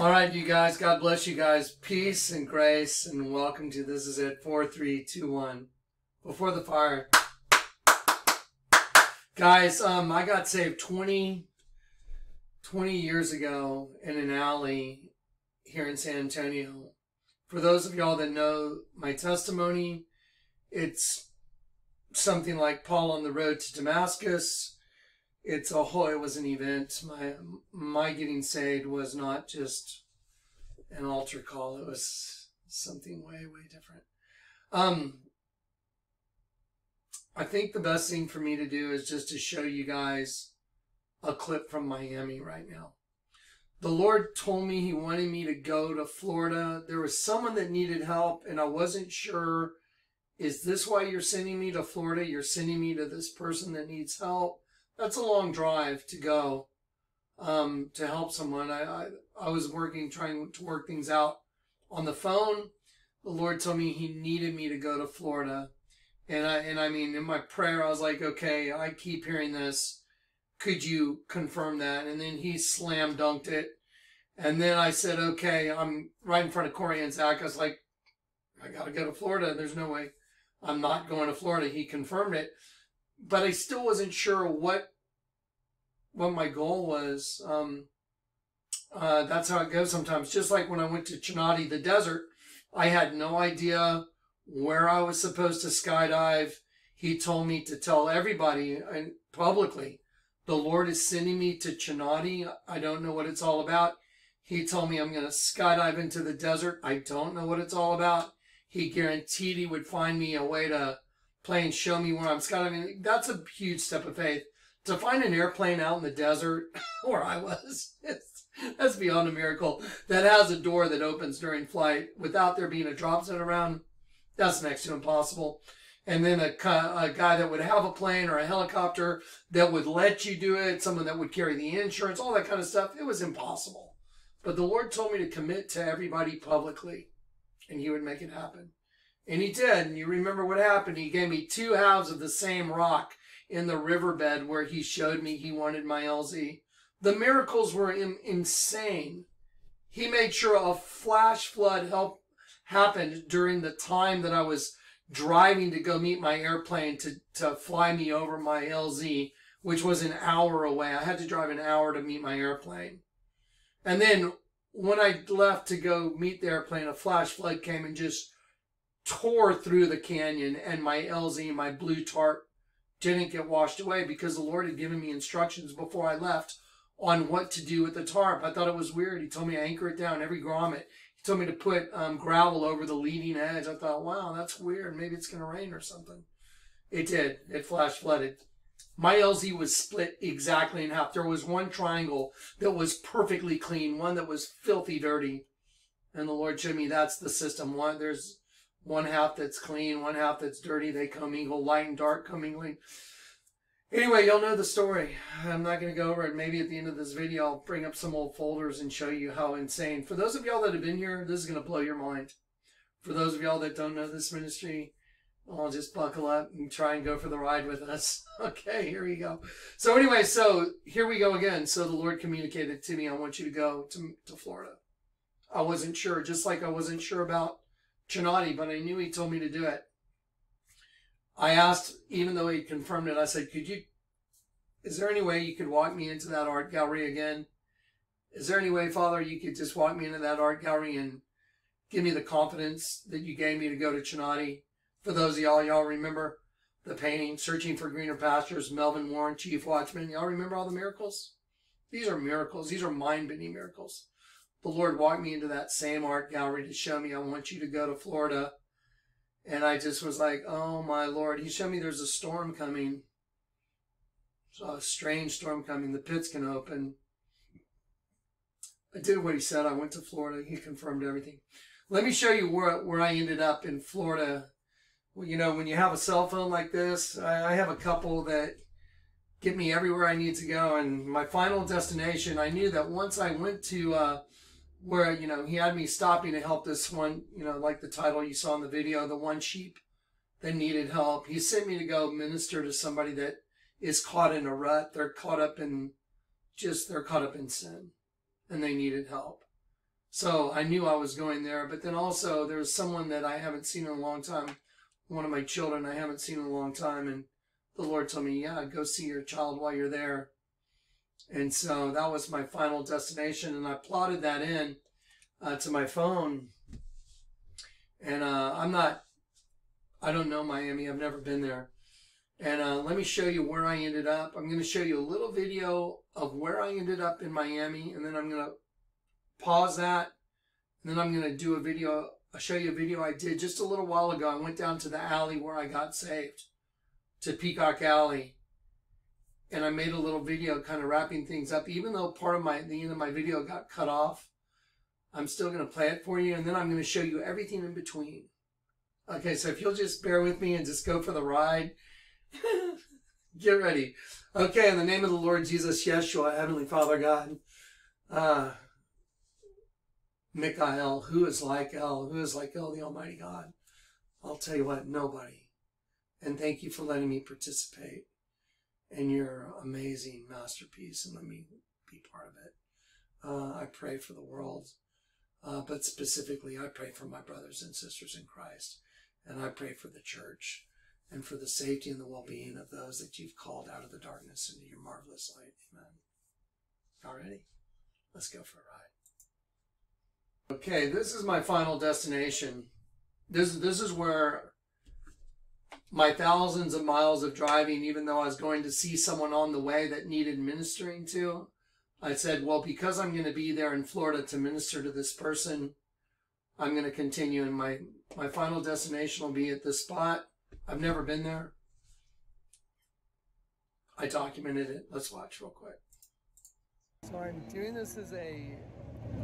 All right, you guys. God bless you guys. Peace and grace, and welcome to this is it four, three, two, one. Before the fire, guys. Um, I got saved 20, 20 years ago in an alley here in San Antonio. For those of y'all that know my testimony, it's something like Paul on the road to Damascus it's a whole it was an event. My my getting saved was not just an altar call it was something way way different. Um i think the best thing for me to do is just to show you guys a clip from miami right now. The lord told me he wanted me to go to florida. There was someone that needed help and i wasn't sure is this why you're sending me to florida? You're sending me to this person that needs help that's a long drive to go um, to help someone. I, I, I was working, trying to work things out on the phone. The Lord told me He needed me to go to Florida, and I and I mean in my prayer I was like, okay, I keep hearing this. Could you confirm that? And then He slam dunked it, and then I said, okay, I'm right in front of Cory and Zach. I was like, I gotta go to Florida. There's no way I'm not going to Florida. He confirmed it but I still wasn't sure what what my goal was. Um, uh, that's how it goes sometimes. Just like when I went to Chinati, the desert, I had no idea where I was supposed to skydive. He told me to tell everybody and publicly, the Lord is sending me to Chinati. I don't know what it's all about. He told me I'm going to skydive into the desert. I don't know what it's all about. He guaranteed he would find me a way to plane show me where I'm skydiving. That's a huge step of faith. To find an airplane out in the desert where I was, that's beyond a miracle. That has a door that opens during flight without there being a drop zone around. That's next to impossible. And then a, a guy that would have a plane or a helicopter that would let you do it, someone that would carry the insurance, all that kind of stuff. It was impossible. But the Lord told me to commit to everybody publicly, and He would make it happen. And he did. And you remember what happened. He gave me two halves of the same rock in the riverbed where he showed me he wanted my LZ. The miracles were in, insane. He made sure a flash flood help happened during the time that I was driving to go meet my airplane to, to fly me over my LZ, which was an hour away. I had to drive an hour to meet my airplane. And then when I left to go meet the airplane, a flash flood came and just tore through the canyon and my LZ, my blue tarp, didn't get washed away because the Lord had given me instructions before I left on what to do with the tarp. I thought it was weird. He told me to anchor it down every grommet. He told me to put um, gravel over the leading edge. I thought, wow, that's weird. Maybe it's going to rain or something. It did. It flash flooded. My LZ was split exactly in half. There was one triangle that was perfectly clean, one that was filthy dirty. And the Lord showed me that's the system. One, there's one half that's clean, one half that's dirty. They commingle, light and dark commingling. Anyway, y'all know the story. I'm not going to go over it. Maybe at the end of this video, I'll bring up some old folders and show you how insane. For those of y'all that have been here, this is going to blow your mind. For those of y'all that don't know this ministry, I'll just buckle up and try and go for the ride with us. Okay, here we go. So anyway, so here we go again. So the Lord communicated to me, I want you to go to, to Florida. I wasn't sure, just like I wasn't sure about Chinati, but I knew he told me to do it. I asked, even though he confirmed it, I said, could you, is there any way you could walk me into that art gallery again? Is there any way, Father, you could just walk me into that art gallery and give me the confidence that you gave me to go to Chinati? For those of y'all, y'all remember the painting, Searching for Greener Pastures, Melvin Warren, Chief Watchman. Y'all remember all the miracles? These are miracles. These are mind-bending miracles the Lord walked me into that same art gallery to show me, I want you to go to Florida. And I just was like, oh my Lord. He showed me there's a storm coming. So a strange storm coming. The pit's can open. I did what he said. I went to Florida. He confirmed everything. Let me show you where, where I ended up in Florida. Well, you know, when you have a cell phone like this, I, I have a couple that get me everywhere I need to go. And my final destination, I knew that once I went to uh, where you know he had me stopping to help this one you know like the title you saw in the video the one sheep that needed help he sent me to go minister to somebody that is caught in a rut they're caught up in just they're caught up in sin and they needed help So I knew I was going there. But then also there was someone that I haven't seen in a long time, one of my children I haven't seen in a long time, and the Lord told me, yeah, go see your child while you're there. And so that was my final destination, and I plotted that in uh, to my phone. And uh, I'm not, I don't know Miami. I've never been there. And uh, let me show you where I ended up. I'm going to show you a little video of where I ended up in Miami, and then I'm going to pause that. And then I'm going to do a video. I'll show you a video I did just a little while ago. I went down to the alley where I got saved, to Peacock Alley and I made a little video kind of wrapping things up. Even though part of my the end of my video got cut off, I'm still going to play it for you, and then I'm going to show you everything in between. Okay, so if you'll just bear with me and just go for the ride, get ready. Okay, in the name of the Lord Jesus, Yeshua, Heavenly Father God, uh, Michael, who is like El, who is like El, the Almighty God? I'll tell you what, nobody. And thank you for letting me participate in your amazing masterpiece and let me be part of it. Uh, I pray for the world, uh, but specifically, I pray for my brothers and sisters in Christ, and I pray for the church and for the safety and the well being of those that you've called out of the darkness into your marvelous light. Amen. All ready? Let's go for a ride. Okay, this is my final destination. This, this is where my thousands of miles of driving, even though I was going to see someone on the way that needed ministering to, I said, well, because I'm going to be there in Florida to minister to this person, I'm going to continue. And my, my final destination will be at this spot. I've never been there. I documented it. Let's watch real quick. So I'm doing this as a,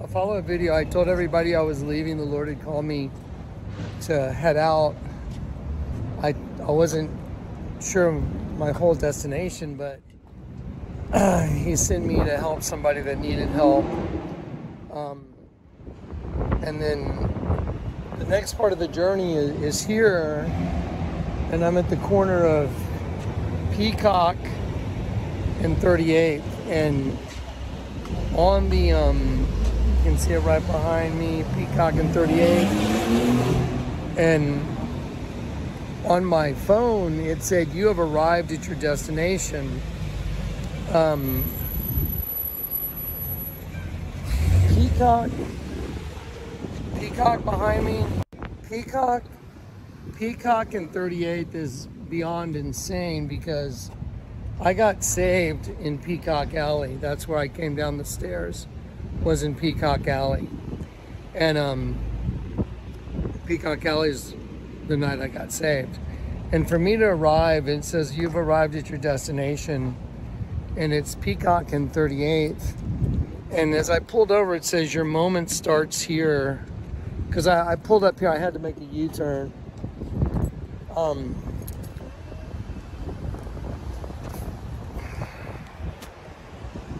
a follow-up video. I told everybody I was leaving. The Lord had called me to head out. I wasn't sure my whole destination, but uh, he sent me to help somebody that needed help. Um, and then the next part of the journey is, is here, and I'm at the corner of Peacock and 38th, and on the um, you can see it right behind me, Peacock and 38th, and on my phone, it said, You have arrived at your destination. Um, Peacock, Peacock behind me, Peacock, Peacock and 38th is beyond insane because I got saved in Peacock Alley. That's where I came down the stairs, was in Peacock Alley. And um, Peacock Alley is the night I got saved. And for me to arrive, it says you've arrived at your destination and it's Peacock and 38th. And as I pulled over, it says your moment starts here. Because I, I, pulled up here, I had to make a U-turn. Um,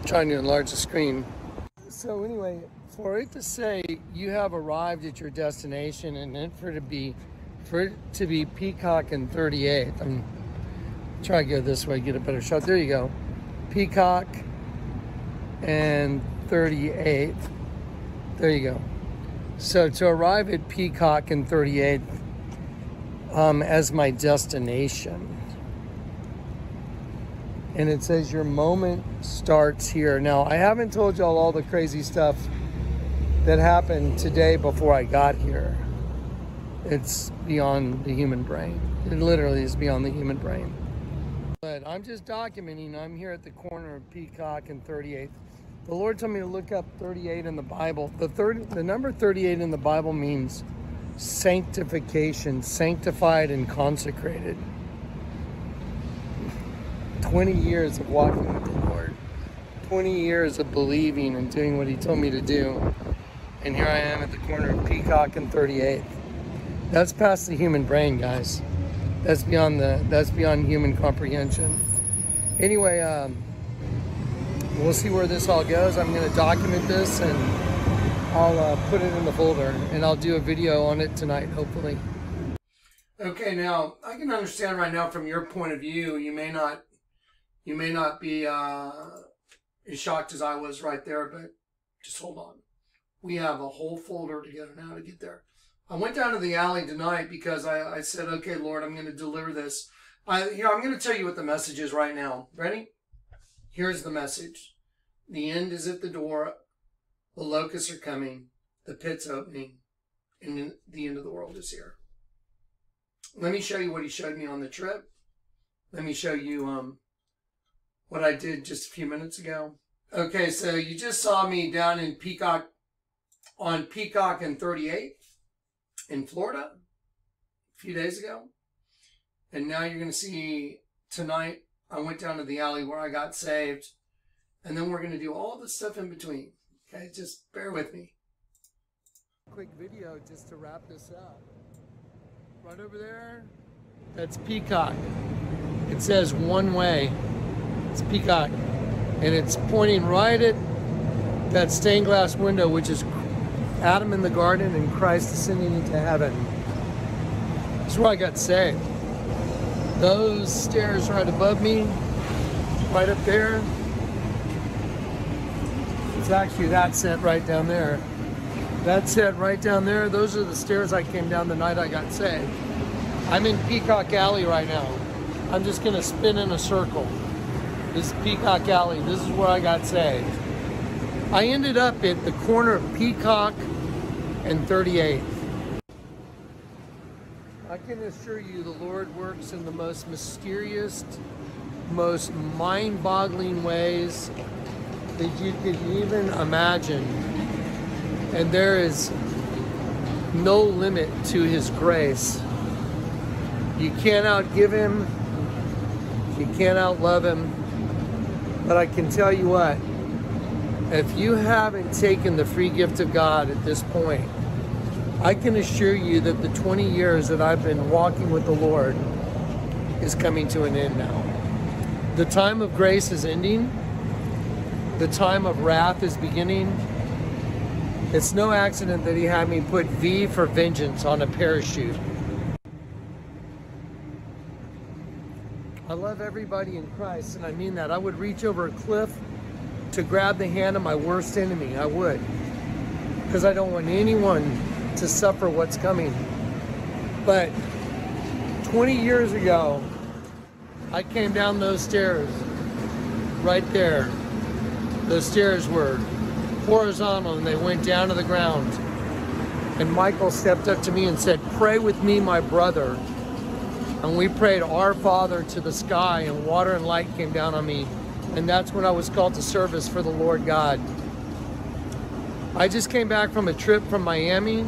trying to enlarge the screen. So anyway, for it to say you have arrived at your destination and then for it to be for it to be Peacock and 38. I'm trying to go this way, get a better shot. There you go. Peacock and 38. There you go. So to arrive at Peacock and 38 um, as my destination. And it says your moment starts here. Now, I haven't told y'all all the crazy stuff that happened today before I got here it's beyond the human brain. It literally is beyond the human brain. But I'm just documenting. I'm here at the corner of Peacock and 38th. The Lord told me to look up 38 in the Bible. The third, the number 38 in the Bible means sanctification, sanctified and consecrated. 20 years of walking with the Lord. 20 years of believing and doing what he told me to do. And here I am at the corner of Peacock and 38th. That's past the human brain, guys. That's beyond the that's beyond human comprehension. Anyway, um, we'll see where this all goes. I'm going to document this and I'll uh, put it in the folder and I'll do a video on it tonight, hopefully. Okay, now I can understand right now from your point of view, you may not you may not be uh, as shocked as I was right there, but just hold on. We have a whole folder together now to get there. I went down to the alley tonight because I, I said, okay, Lord, I'm going to deliver this. I, you know, I'm going to tell you what the message is right now. Ready? Here's the message. The end is at the door. The locusts are coming. The pit's opening. And the end of the world is here. Let me show you what he showed me on the trip. Let me show you um, what I did just a few minutes ago. Okay, so you just saw me down in Peacock, on Peacock and 38 in Florida a few days ago. And now you're going to see tonight, I went down to the alley where I got saved. And then we're going to do all the stuff in between. Okay, just bear with me. Quick video just to wrap this up. Right over there, that's Peacock. It says one way. It's Peacock. And it's pointing right at that stained glass window, which is Adam in the garden and Christ ascending into heaven. That's where I got saved. Those stairs right above me, right up there, it's actually that set right down there. That set right down there, those are the stairs I came down the night I got saved. I'm in Peacock Alley right now. I'm just gonna spin in a circle. This is Peacock Alley. This is where I got saved. I ended up at the corner of Peacock and 38th. I can assure you the Lord works in the most mysterious, most mind-boggling ways that you could even imagine. And there is no limit to his grace. You can't outgive him. You can't outlove him. But I can tell you what, if you haven't taken the free gift of God at this point, I can assure you that the 20 years that I've been walking with the Lord is coming to an end now. The time of grace is ending. The time of wrath is beginning. It's no accident that he had me put V for vengeance on a parachute. I love everybody in Christ, and I mean that. I would reach over a cliff to grab the hand of my worst enemy. I would. Because I don't want anyone to suffer what's coming. But 20 years ago, I came down those stairs right there. Those stairs were horizontal and they went down to the ground. And Michael stepped up to me and said, Pray with me, my brother. And we prayed our Father to the sky, and water and light came down on me. And that's when I was called to service for the Lord God. I just came back from a trip from Miami.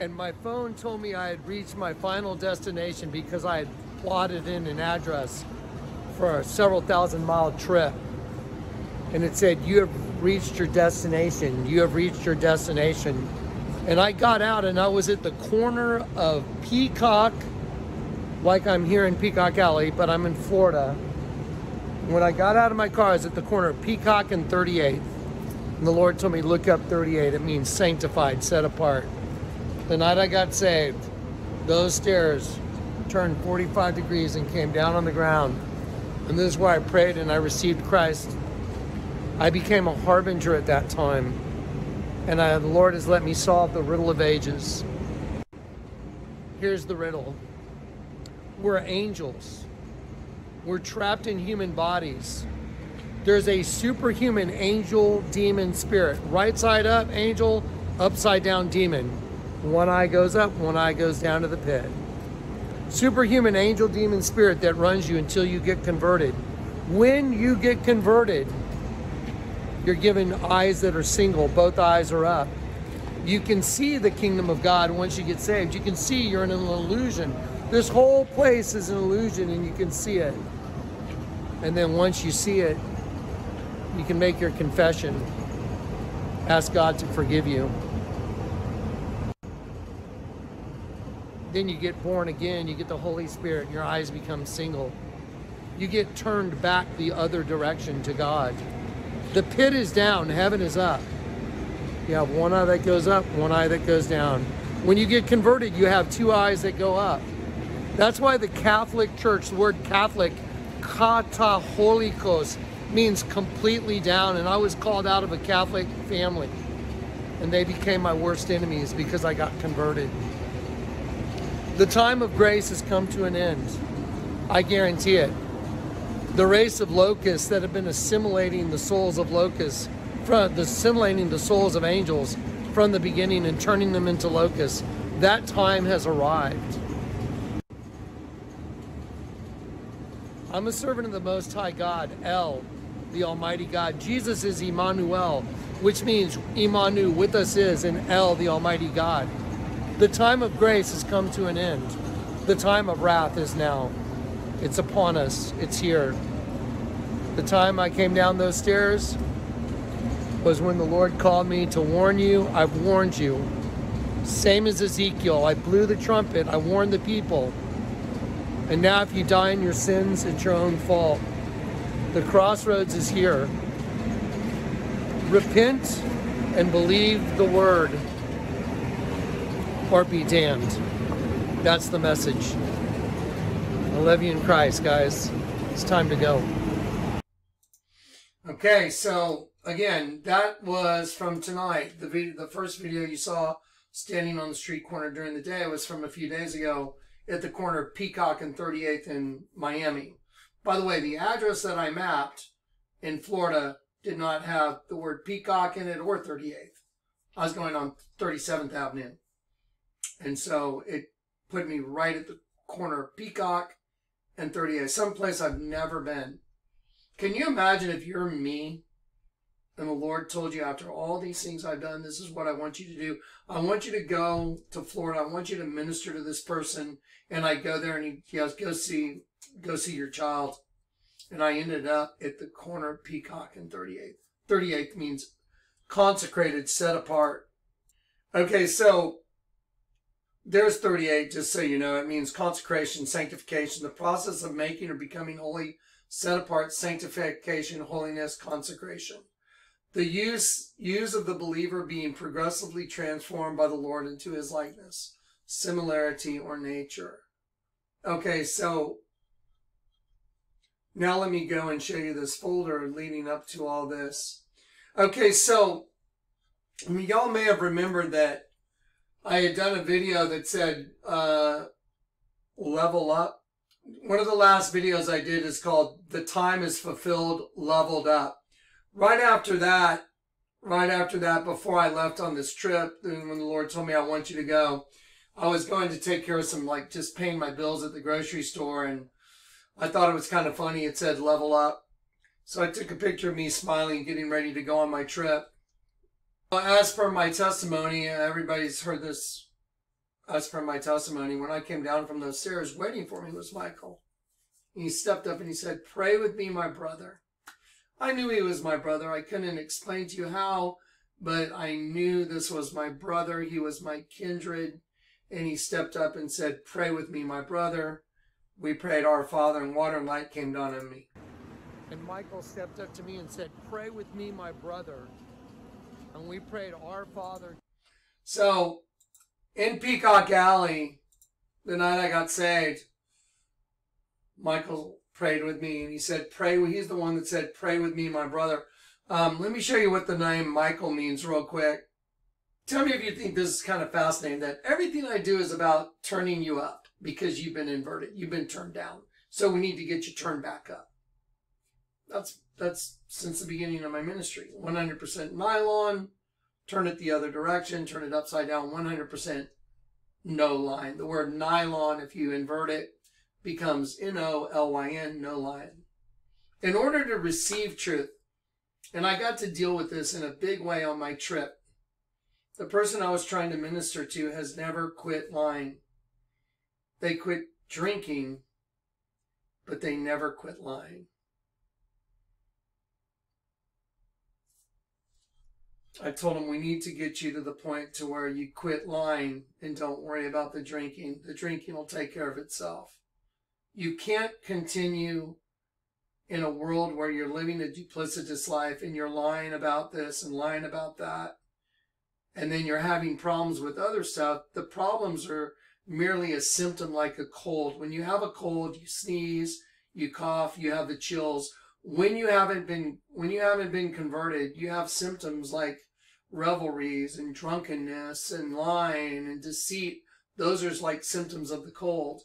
And my phone told me I had reached my final destination because I had plotted in an address for a several thousand mile trip. And it said, You have reached your destination. You have reached your destination. And I got out and I was at the corner of Peacock, like I'm here in Peacock Alley, but I'm in Florida. When I got out of my car, I was at the corner of Peacock and 38th. And the Lord told me, look up 38. It means sanctified, set apart. The night I got saved, those stairs turned 45 degrees and came down on the ground. And this is where I prayed and I received Christ. I became a harbinger at that time and I, the Lord has let me solve the riddle of ages. Here's the riddle we're angels, we're trapped in human bodies. There's a superhuman angel demon spirit. Right side up, angel, upside down demon. One eye goes up, one eye goes down to the pit. Superhuman angel demon spirit that runs you until you get converted. When you get converted, you're given eyes that are single, both eyes are up. You can see the kingdom of God once you get saved. You can see you're in an illusion. This whole place is an illusion and you can see it. And then once you see it, you can make your confession. Ask God to forgive you. Then you get born again, you get the Holy Spirit, your eyes become single. You get turned back the other direction to God. The pit is down, heaven is up. You have one eye that goes up, one eye that goes down. When you get converted, you have two eyes that go up. That's why the Catholic Church, the word Catholic, kataholikos, means completely down. And I was called out of a Catholic family. And they became my worst enemies because I got converted. The time of grace has come to an end. I guarantee it. The race of locusts that have been assimilating the souls of locusts, from assimilating the souls of angels from the beginning and turning them into locusts, that time has arrived. I'm a servant of the Most High God, El, the Almighty God. Jesus is Emmanuel, which means Imanu, with us is, and El, the Almighty God. The time of grace has come to an end. The time of wrath is now. It's upon us. It's here. The time I came down those stairs was when the Lord called me to warn you. I've warned you. Same as Ezekiel. I blew the trumpet. I warned the people. And now if you die in your sins, it's your own fault. The crossroads is here. Repent and believe the word or be damned. That's the message. I love you in Christ, guys. It's time to go. Okay, so again, that was from tonight. The video, the first video you saw standing on the street corner during the day was from a few days ago at the corner of Peacock and 38th in Miami. By the way, the address that I mapped in Florida did not have the word Peacock in it or 38th. I was going on 37th Avenue. And so it put me right at the corner of Peacock and 38th, someplace I've never been. Can you imagine if you're me and the Lord told you after all these things I've done, this is what I want you to do. I want you to go to Florida. I want you to minister to this person. And I go there and he, goes, go see, go see your child. And I ended up at the corner of Peacock and 38th. 38th means consecrated, set apart. Okay, so there's 38, just so you know. It means consecration, sanctification, the process of making or becoming holy, set apart, sanctification, holiness, consecration. The use, use of the believer being progressively transformed by the Lord into his likeness, similarity, or nature. Okay, so now let me go and show you this folder leading up to all this. Okay, so y'all may have remembered that I had done a video that said uh, level up. One of the last videos I did is called The Time is Fulfilled, Leveled Up. Right after that, right after that, before I left on this trip, when the Lord told me I want you to go, I was going to take care of some, like, just paying my bills at the grocery store. And I thought it was kind of funny. It said level up. So I took a picture of me smiling, getting ready to go on my trip. As for my testimony, everybody's heard this. As for my testimony, when I came down from those stairs, waiting for me was Michael. He stepped up and he said, Pray with me, my brother. I knew he was my brother. I couldn't explain to you how, but I knew this was my brother. He was my kindred. And he stepped up and said, Pray with me, my brother. We prayed our Father, and water and light came down on me. And Michael stepped up to me and said, Pray with me, my brother and we prayed our Father. So, in Peacock Alley, the night I got saved, Michael prayed with me, and he said, "Pray." He's the one that said, "Pray with me, my brother." Um, let me show you what the name Michael means real quick. Tell me if you think this is kind of fascinating. That everything I do is about turning you up because you've been inverted, you've been turned down. So we need to get you turned back up. That's that's since the beginning of my ministry. 100% nylon, turn it the other direction, turn it upside down, 100% no line. The word nylon, if you invert it, becomes N-O-L-Y-N, no line. In order to receive truth, and I got to deal with this in a big way on my trip, the person I was trying to minister to has never quit lying. They quit drinking, but they never quit lying. I told him we need to get you to the point to where you quit lying and don't worry about the drinking. The drinking will take care of itself. You can't continue in a world where you're living a duplicitous life and you're lying about this and lying about that. And then you're having problems with other stuff. The problems are merely a symptom like a cold. When you have a cold, you sneeze, you cough, you have the chills. when you haven't been when you haven't been converted, you have symptoms like revelries and drunkenness and lying and deceit. Those are like symptoms of the cold.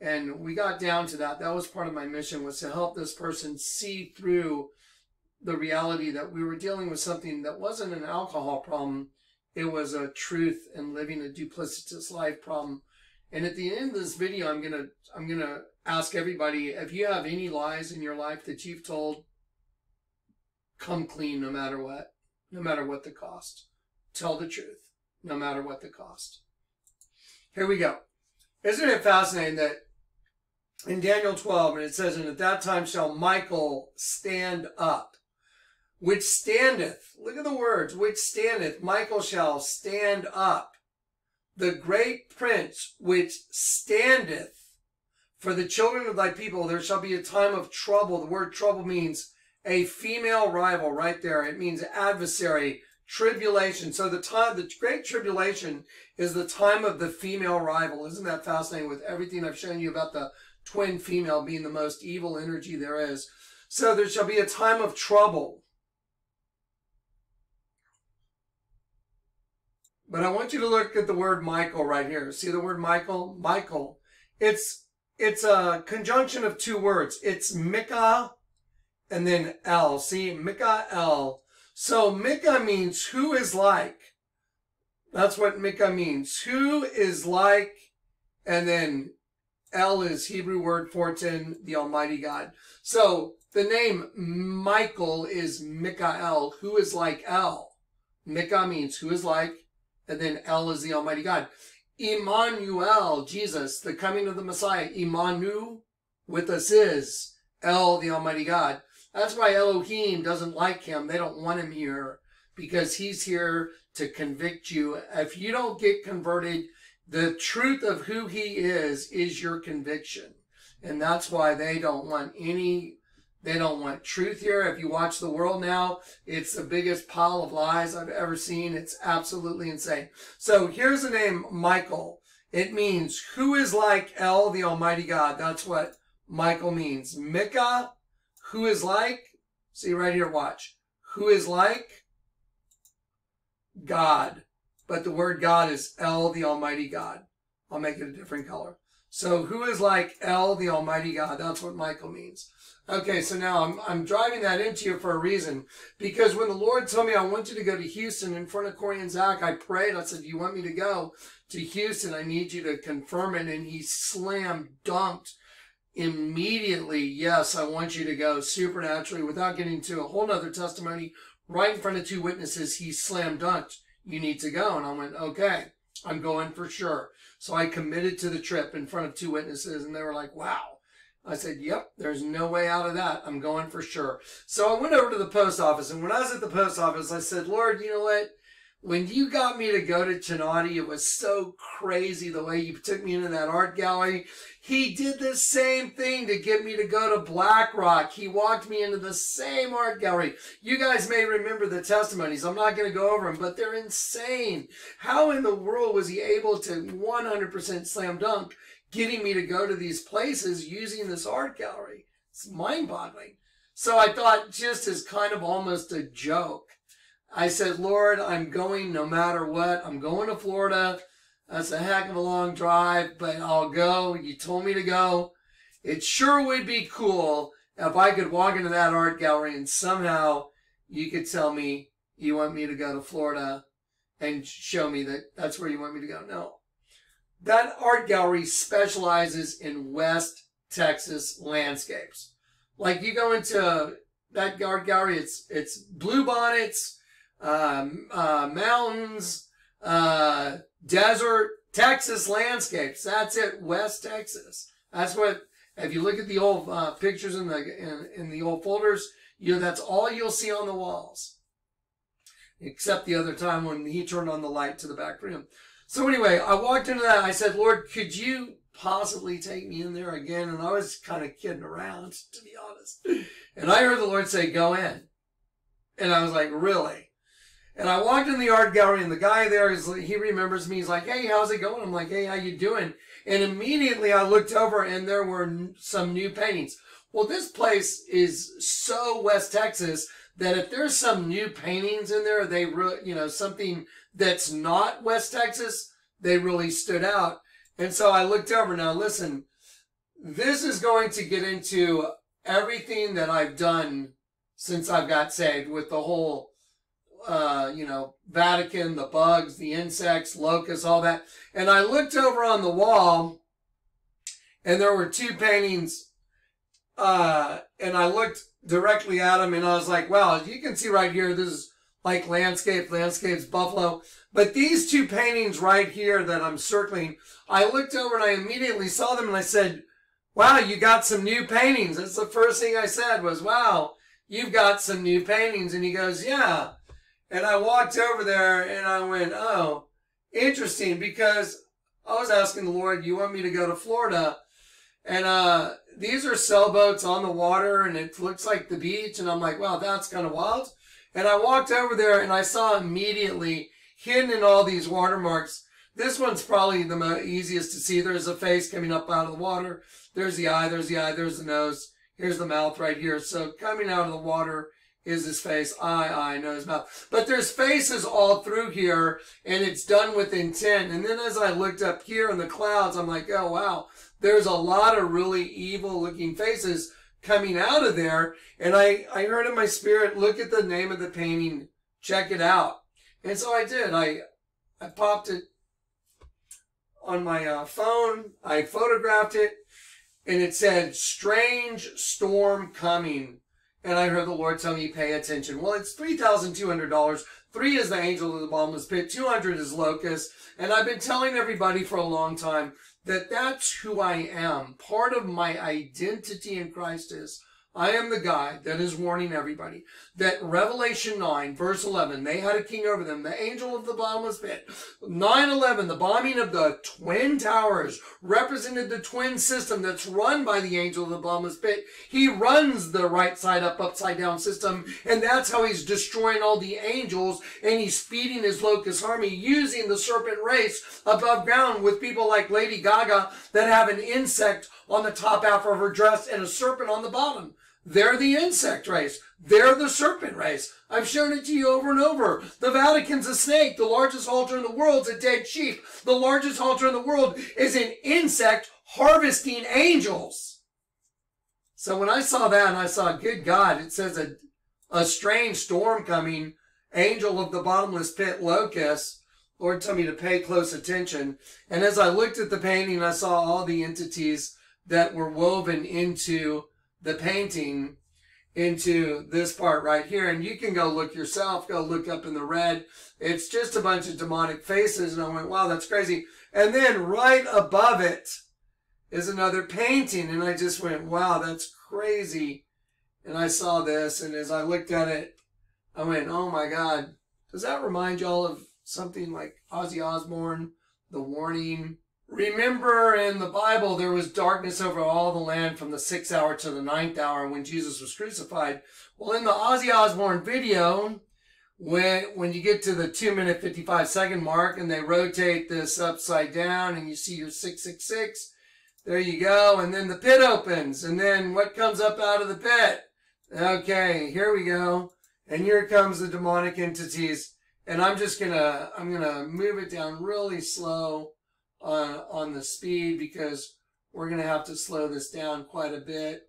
And we got down to that. That was part of my mission was to help this person see through the reality that we were dealing with something that wasn't an alcohol problem. It was a truth and living a duplicitous life problem. And at the end of this video, I'm gonna I'm gonna ask everybody if you have any lies in your life that you've told, come clean no matter what, no matter what the cost. Tell the truth, no matter what the cost. Here we go. Isn't it fascinating that in Daniel 12, and it says, And at that time shall Michael stand up which standeth, look at the words, which standeth, Michael shall stand up, the great prince which standeth for the children of thy people, there shall be a time of trouble. The word trouble means a female rival right there. It means adversary, tribulation. So the time, the great tribulation is the time of the female rival. Isn't that fascinating with everything I've shown you about the twin female being the most evil energy there is? So there shall be a time of trouble. But I want you to look at the word Michael right here. See the word Michael? Michael. It's, it's a conjunction of two words. It's Mika and then El. See, Mika El. So Mika means who is like. That's what Mika means. Who is like, and then El is Hebrew word fortune, the Almighty God. So the name Michael is Mikael, who is like El. Mika means who is like, and then El is the Almighty God. Emmanuel, Jesus, the coming of the Messiah. Emmanuel with us is El, the Almighty God. That's why Elohim doesn't like him. They don't want him here because he's here to convict you. If you don't get converted, the truth of who he is is your conviction. And that's why they don't want any they don't want truth here. If you watch the world now, it's the biggest pile of lies I've ever seen. It's absolutely insane. So here's the name Michael. It means who is like El, the Almighty God. That's what Michael means. Mika, who is like, see right here, watch. Who is like God. But the word God is El, the Almighty God. I'll make it a different color. So who is like El, the Almighty God? That's what Michael means. Okay, so now I'm, I'm driving that into you for a reason. Because when the Lord told me I want you to go to Houston in front of Cory and Zach, I prayed. I said, you want me to go to Houston? I need you to confirm it. And he slam dunked immediately. Yes, I want you to go supernaturally without getting to a whole nother testimony. Right in front of two witnesses, he slam dunked. You need to go. And I went, okay, I'm going for sure. So I committed to the trip in front of two witnesses and they were like, wow I said, yep, there's no way out of that. I'm going for sure. So I went over to the post office. And when I was at the post office, I said, Lord, you know what? When you got me to go to Chinati, it was so crazy the way you took me into that art gallery. He did the same thing to get me to go to Black Rock. He walked me into the same art gallery. You guys may remember the testimonies. I'm not going to go over them, but they're insane. How in the world was he able to 100% slam dunk getting me to go to these places using this art gallery. It's mind boggling. So I thought, just as kind of almost a joke, I said, Lord, I'm going no matter what. I'm going to Florida. That's a heck of a long drive, but I'll go. You told me to go. It sure would be cool if I could walk into that art gallery and somehow you could tell me you want me to go to Florida and show me that that's where you want me to go. No, that art gallery specializes in West Texas landscapes. Like you go into that art gallery, it's it's bluebonnets, um, uh, mountains, uh, desert, Texas landscapes. That's it, West Texas. That's what. If you look at the old uh, pictures in the in, in the old folders, you know that's all you'll see on the walls. Except the other time when he turned on the light to the back room. So anyway, I walked into that. I said, Lord, could you possibly take me in there again? And I was kind of kidding around, to be honest. And I heard the Lord say, go in. And I was like, really? And I walked in the art gallery and the guy there is, he remembers me. He's like, hey, how's it going? I'm like, hey, how you doing? And immediately I looked over and there were some new paintings. well, this place is so West Texas that if there's some new paintings in there, they, re- you know, something that's not West Texas, they really stood out. And so I looked over. Now, listen, this is going to get into everything that I've done since I've got saved with the whole, uh, you know, Vatican, the bugs, the insects, locusts, all that. And I looked over on the wall and there were two paintings, uh, and I looked directly at them and I was like, wow, you can see right here, this is like landscape, landscapes, buffalo. But these two paintings right here that I'm circling, I looked over and I immediately saw them and I said, wow, you got some new paintings. That's the first thing I said was, wow, you've got some new paintings. And he goes, yeah. And I walked over there and I went, oh, interesting because I was asking the Lord, you want me to go to Florida? And, uh, these are sailboats on the water and it looks like the beach. And I'm like, wow, that's kind of wild. And I walked over there and I saw immediately hidden in all these watermarks. This one's probably the easiest to see. There's a face coming up out of the water. There's the eye, there's the eye, there's the nose. Here's the mouth right here. So coming out of the water is his face, eye, eye, nose, mouth. But there's faces all through here and it's done with intent. And then as I looked up here in the clouds, I'm like, oh wow, there's a lot of really evil looking faces coming out of there. And I, I heard in my spirit, look at the name of the painting, check it out. And so I did. I, I popped it on my uh, phone. I photographed it and it said, strange storm coming. And I heard the Lord tell me, pay attention. Well, it's $3,200. Three is the angel of the bottomless pit. 200 is locust. And I've been telling everybody for a long time that that's who I am. Part of my identity in Christ is I am the guy that is warning everybody that Revelation 9, verse 11, they had a king over them, the angel of the bottomless pit. 9-11, the bombing of the Twin Towers, represented the twin system that's run by the angel of the bottomless pit. He runs the right side up, upside down system, and that's how he's destroying all the angels, and he's feeding his locust army using the serpent race above ground with people like Lady Gaga that have an insect on the top half of her dress and a serpent on the bottom. They're the insect race. They're the serpent race. I've shown it to you over and over. The Vatican's a snake. The largest altar in the world's a dead sheep. The largest altar in the world is an insect harvesting angels. So when I saw that and I saw, good God, it says a, a strange storm coming, angel of the bottomless pit locust, Lord told me to pay close attention. And as I looked at the painting, I saw all the entities that were woven into the painting into this part right here. And you can go look yourself, go look up in the red. It's just a bunch of demonic faces. And I went, wow, that's crazy. And then right above it is another painting. And I just went, wow, that's crazy. And I saw this. And as I looked at it, I went, oh my God. Does that remind y'all of something like Ozzy Osbourne, The Warning, Remember in the Bible, there was darkness over all the land from the sixth hour to the ninth hour when Jesus was crucified. Well, in the Ozzy Osbourne video, when, when you get to the two minute 55 second mark and they rotate this upside down and you see your 666, there you go. And then the pit opens. And then what comes up out of the pit? Okay, here we go. And here comes the demonic entities. And I'm just gonna, I'm gonna move it down really slow on, on the speed because we're going to have to slow this down quite a bit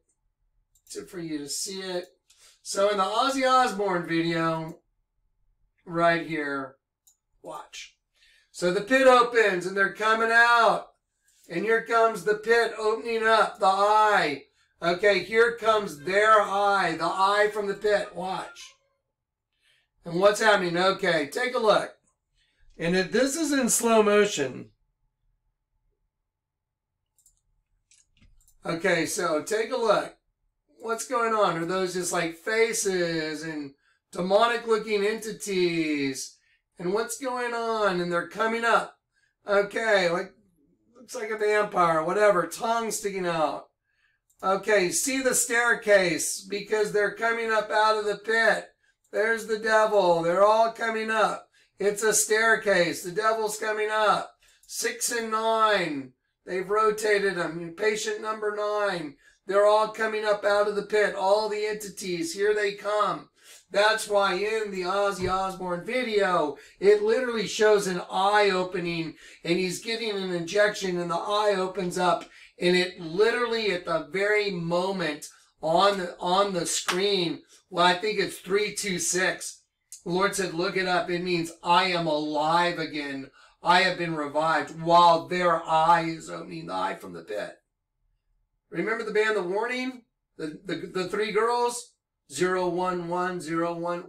to, for you to see it. So in the Ozzy Osbourne video, right here, watch. So the pit opens and they're coming out. And here comes the pit opening up, the eye. Okay, here comes their eye, the eye from the pit. Watch. And what's happening? Okay, take a look. And if this is in slow motion, Okay, so take a look. What's going on? Are those just like faces and demonic looking entities? And what's going on? And they're coming up. Okay, like looks like a vampire, whatever, tongue sticking out. Okay, see the staircase because they're coming up out of the pit. There's the devil. They're all coming up. It's a staircase. The devil's coming up. Six and nine. They've rotated them. Patient number nine. They're all coming up out of the pit. All the entities, here they come. That's why in the Ozzy Osbourne video, it literally shows an eye opening and he's getting an injection and the eye opens up and it literally at the very moment on the, on the screen, well, I think it's 326. The Lord said, look it up. It means I am alive again. I have been revived while their eye is opening the eye from the pit. Remember the band The Warning? The, the, the three girls? Zero one one zero one.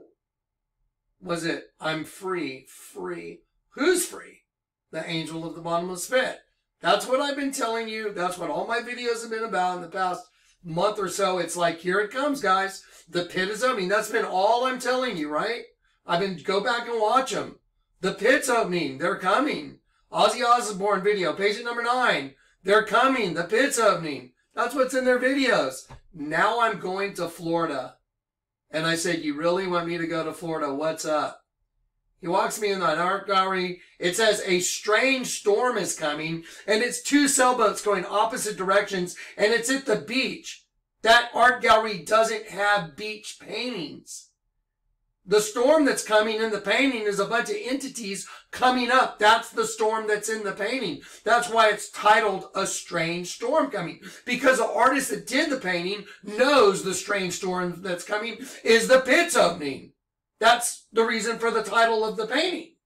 Was it? I'm free, free. Who's free? The angel of the bottomless pit. That's what I've been telling you. That's what all my videos have been about in the past month or so. It's like, here it comes, guys. The pit is opening. That's been all I'm telling you, right? I've been, go back and watch them. The pit's opening. They're coming. Ozzy Osbourne video, patient number nine. They're coming. The pit's opening. That's what's in their videos. Now I'm going to Florida. And I said, you really want me to go to Florida? What's up? He walks me in that art gallery. It says a strange storm is coming and it's two sailboats going opposite directions and it's at the beach. That art gallery doesn't have beach paintings. The storm that's coming in the painting is a bunch of entities coming up. That's the storm that's in the painting. That's why it's titled A Strange Storm Coming. Because the artist that did the painting knows the strange storm that's coming is the pit's opening. That's the reason for the title of the painting.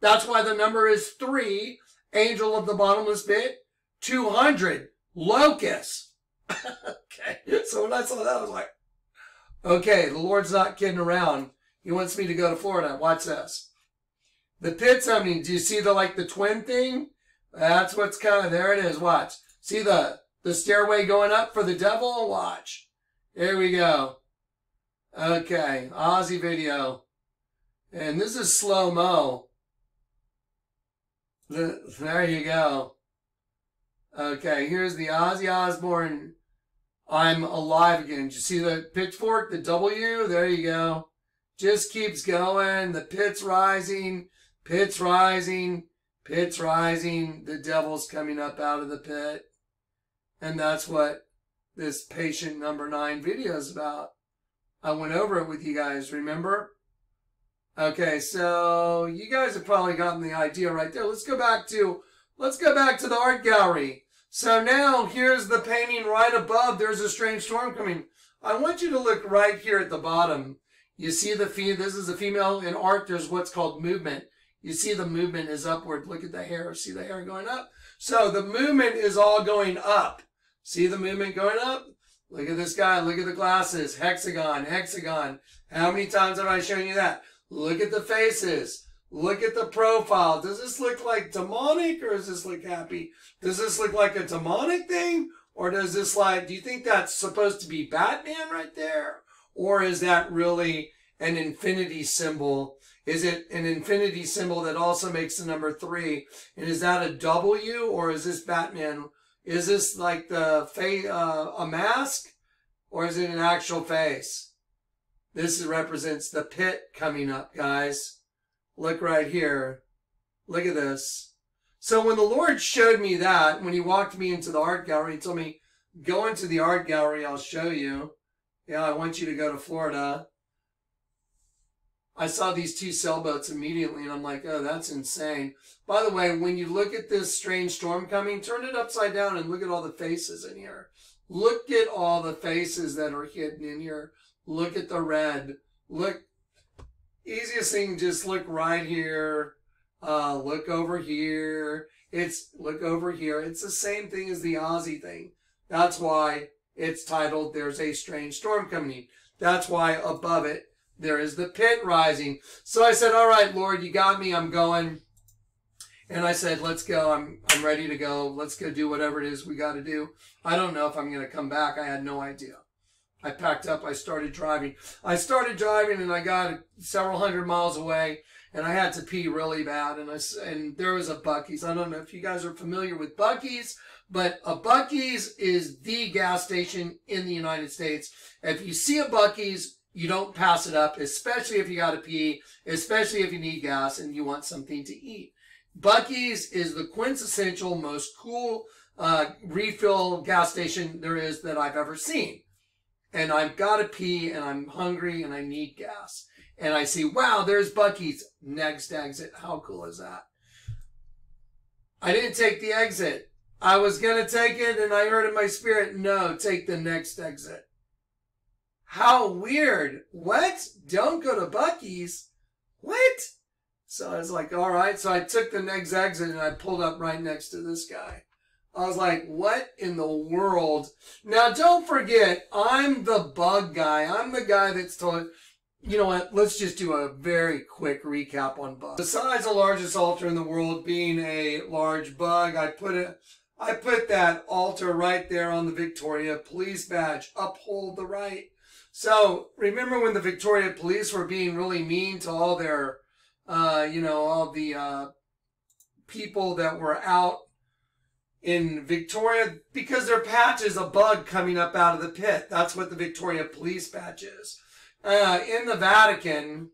That's why the number is three, Angel of the Bottomless Pit, 200, Locust. okay. So when I saw that, I was like, okay, the Lord's not kidding around. He wants me to go to Florida. Watch this. The pit's opening. Do you see the, like, the twin thing? That's what's coming. There it is. Watch. See the, the stairway going up for the devil? Watch. Here we go. Okay. Ozzy video. And this is slow-mo. The, there you go. Okay, here's the Ozzy Osbourne I'm Alive Again. Did you see the pitchfork, the W? There you go just keeps going. The pit's rising, pit's rising, pit's rising. The devil's coming up out of the pit. And that's what this patient number nine video is about. I went over it with you guys, remember? Okay, so you guys have probably gotten the idea right there. Let's go back to, let's go back to the art gallery. So now here's the painting right above. There's a strange storm coming. I want you to look right here at the bottom. You see the fee, this is a female in art, there's what's called movement. You see the movement is upward. Look at the hair. See the hair going up? So the movement is all going up. See the movement going up? Look at this guy. Look at the glasses. Hexagon, hexagon. How many times have I shown you that? Look at the faces. Look at the profile. Does this look like demonic or does this look happy? Does this look like a demonic thing? Or does this like, do you think that's supposed to be Batman right there? Or is that really an infinity symbol? Is it an infinity symbol that also makes the number three? And is that a W or is this Batman? Is this like the face, uh, a mask or is it an actual face? This represents the pit coming up, guys. Look right here. Look at this. So when the Lord showed me that, when he walked me into the art gallery, he told me, go into the art gallery, I'll show you yeah, I want you to go to Florida. I saw these two sailboats immediately and I'm like, oh, that's insane. By the way, when you look at this strange storm coming, turn it upside down and look at all the faces in here. Look at all the faces that are hidden in here. Look at the red. Look, easiest thing, just look right here. Uh, look over here. It's, look over here. It's the same thing as the Ozzy thing. That's why it's titled There's a Strange Storm Coming. That's why above it, there is the pit rising. So I said, all right, Lord, you got me. I'm going. And I said, let's go. I'm, I'm ready to go. Let's go do whatever it is we got to do. I don't know if I'm going to come back. I had no idea. I packed up. I started driving. I started driving and I got several hundred miles away and I had to pee really bad. And I, and there was a Buc-ee's. I don't know if you guys are familiar with Buc-ee's. But a Buc-ee's is the gas station in the United States. If you see a Buc-ee's, you don't pass it up, especially if you got to pee, especially if you need gas and you want something to eat. Buc-ee's is the quintessential, most cool uh, refill gas station there is that I've ever seen. And I've got to pee and I'm hungry and I need gas. And I see, wow, there's Buc-ee's next exit. How cool is that? I didn't take the exit. I was going to take it and I heard in my spirit, no, take the next exit. How weird. What? Don't go to Buc-ee's? What? So I was like, all right. So I took the next exit and I pulled up right next to this guy. I was like, what in the world? Now, don't forget, I'm the bug guy. I'm the guy that's told, you know what? Let's just do a very quick recap on bugs. Besides the largest altar in the world being a large bug, I put it, I put that altar right there on the Victoria Police badge. Uphold the right. So remember when the Victoria Police were being really mean to all their, uh, you know, all the uh, people that were out in Victoria because their patch is a bug coming up out of the pit. That's what the Victoria Police badge is. Uh, in the Vatican,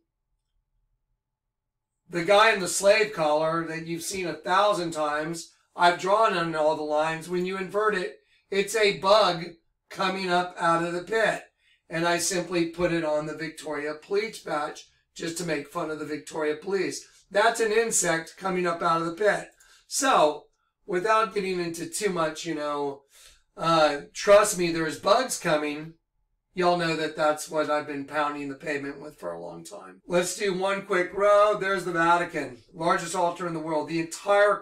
the guy in the slave collar that you've seen a thousand times, I've drawn on all the lines. When you invert it, it's a bug coming up out of the pit. And I simply put it on the Victoria Police badge just to make fun of the Victoria Police. That's an insect coming up out of the pit. So, without getting into too much, you know, uh, trust me, there's bugs coming. Y'all know that that's what I've been pounding the pavement with for a long time. Let's do one quick row. There's the Vatican, largest altar in the world. The entire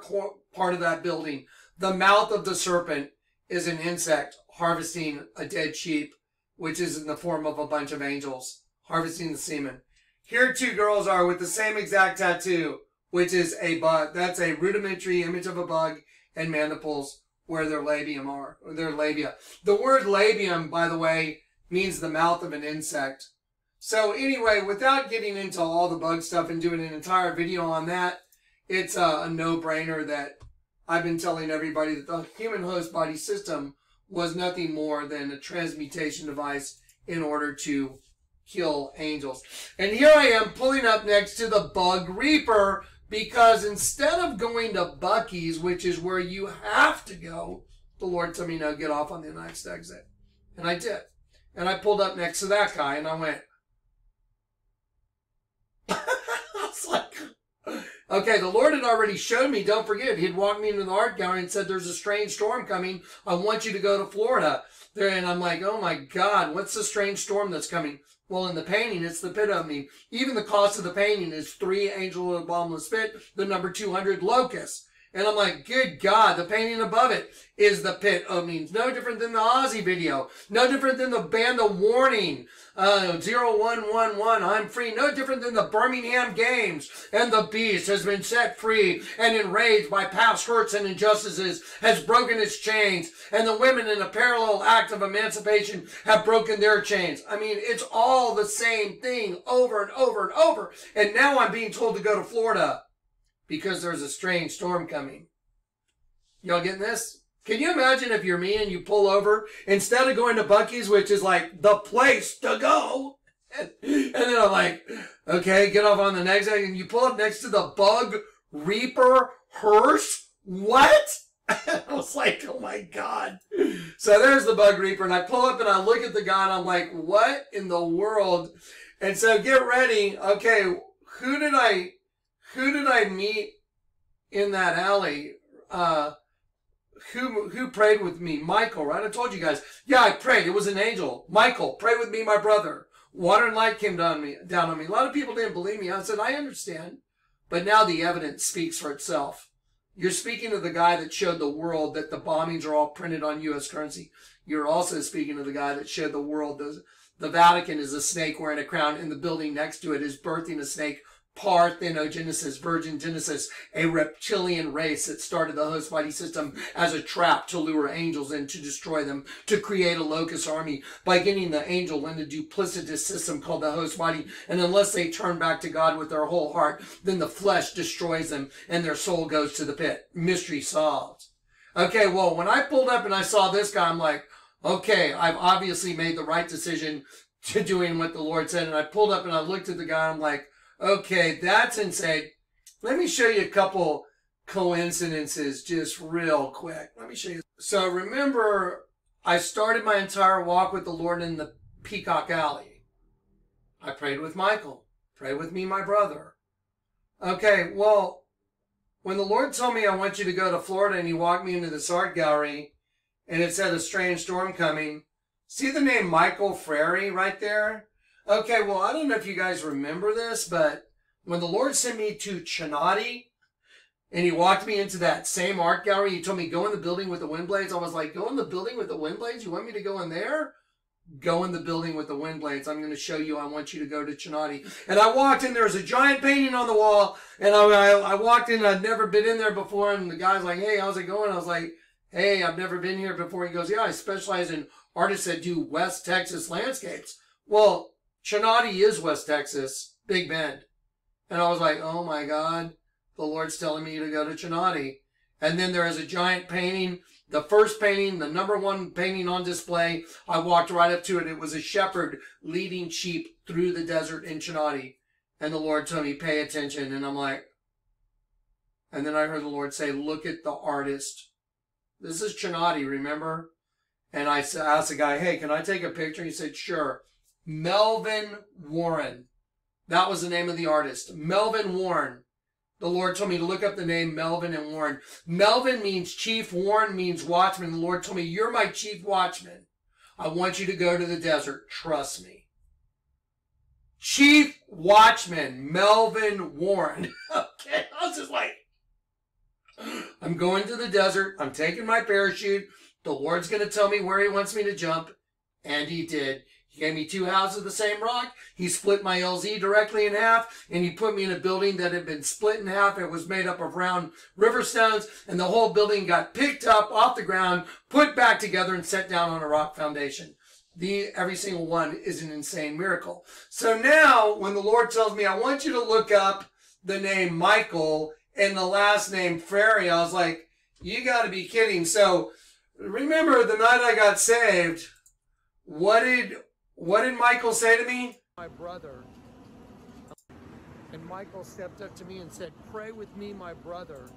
part of that building, the mouth of the serpent, is an insect harvesting a dead sheep, which is in the form of a bunch of angels harvesting the semen. Here two girls are with the same exact tattoo, which is a bug. That's a rudimentary image of a bug and mandibles where their labium are, or their labia. The word labium, by the way, means the mouth of an insect. So anyway, without getting into all the bug stuff and doing an entire video on that, it's a, a no-brainer that I've been telling everybody that the human host body system was nothing more than a transmutation device in order to kill angels. And here I am pulling up next to the Bug Reaper because instead of going to Buc-ee's, which is where you have to go, the Lord told me, no, get off on the next exit. And I did. And I pulled up next to that guy and I went, I was like, okay, the Lord had already shown me, don't forget, he'd walked me into the art gallery and said, there's a strange storm coming. I want you to go to Florida. There, and I'm like, oh my God, what's the strange storm that's coming? Well, in the painting, it's the pit opening. Even the cost of the painting is three angel of the bottomless pit, the number 200 locust. And I'm like, good God, the painting above it is the pit openings. No different than the Ozzy video. No different than the band The Warning. Uh, 0111, I'm free. No different than the Birmingham Games. And the beast has been set free and enraged by past hurts and injustices has broken its chains. And the women in a parallel act of emancipation have broken their chains. I mean, it's all the same thing over and over and over. And now I'm being told to go to Florida because there's a strange storm coming. Y'all getting this? Can you imagine if you're me and you pull over instead of going to Buc-ee's, which is like the place to go? And, then I'm like, okay, get off on the next and you pull up next to the Bug Reaper hearse. What? I was like, oh my God. So there's the Bug Reaper, and I pull up and I look at the guy and I'm like, what in the world? And so get ready. Okay, who did I who did I meet in that alley? Uh, who who prayed with me? Michael, right? I told you guys. Yeah, I prayed. It was an angel. Michael, pray with me, my brother. Water and light came down on me. Down on me. A lot of people didn't believe me. I said, I understand, but now the evidence speaks for itself. You're speaking to the guy that showed the world that the bombings are all printed on U.S. currency. You're also speaking to the guy that showed the world the, the Vatican is a snake wearing a crown, and the building next to it is birthing a snake parthenogenesis, virgin genesis, a reptilian race that started the host body system as a trap to lure angels in to destroy them, to create a locust army by getting the angel in a duplicitous system called the host body. And unless they turn back to God with their whole heart, then the flesh destroys them and their soul goes to the pit. Mystery solved. Okay, well, when I pulled up and I saw this guy, I'm like, okay, I've obviously made the right decision to doing what the Lord said. And I pulled up and I looked at the guy, I'm like, Okay, that's insane. Let me show you a couple coincidences just real quick. Let me show you. So remember, I started my entire walk with the Lord in the Peacock Alley. I prayed with Michael. Pray with me, my brother. Okay, well, when the Lord told me I want you to go to Florida and he walked me into this art gallery and it said a strange storm coming, see the name Michael Frary right there? Okay, well, I don't know if you guys remember this, but when the Lord sent me to Chinati and he walked me into that same art gallery, he told me, go in the building with the wind blades. I was like, go in the building with the wind blades? You want me to go in there? Go in the building with the wind blades. I'm going to show you. I want you to go to Chinati. And I walked in. There was a giant painting on the wall. And I, I, I walked in. I'd never been in there before. And the guy's like, hey, how's it going? I was like, hey, I've never been here before. He goes, yeah, I specialize in artists that do West Texas landscapes. Well, Chinati is West Texas, Big Bend. And I was like, oh my God, the Lord's telling me to go to Chinati. And then there is a giant painting. The first painting, the number one painting on display, I walked right up to it. It was a shepherd leading sheep through the desert in Chinati. And the Lord told me, pay attention. And I'm like, and then I heard the Lord say, look at the artist. This is Chinati, remember? And I asked the guy, hey, can I take a picture? He said, sure. Melvin Warren. That was the name of the artist. Melvin Warren. The Lord told me to look up the name Melvin and Warren. Melvin means chief, Warren means watchman. The Lord told me, You're my chief watchman. I want you to go to the desert. Trust me. Chief watchman, Melvin Warren. okay, I was just like, I'm going to the desert. I'm taking my parachute. The Lord's going to tell me where He wants me to jump. And He did. He gave me two houses of the same rock. He split my LZ directly in half, and he put me in a building that had been split in half. It was made up of round river stones, and the whole building got picked up off the ground, put back together, and set down on a rock foundation. The, every single one is an insane miracle. So now, when the Lord tells me, I want you to look up the name Michael and the last name Frary, I was like, you gotta be kidding. So remember the night I got saved, what did what did Michael say to me? My brother. And Michael stepped up to me and said, Pray with me, my brother.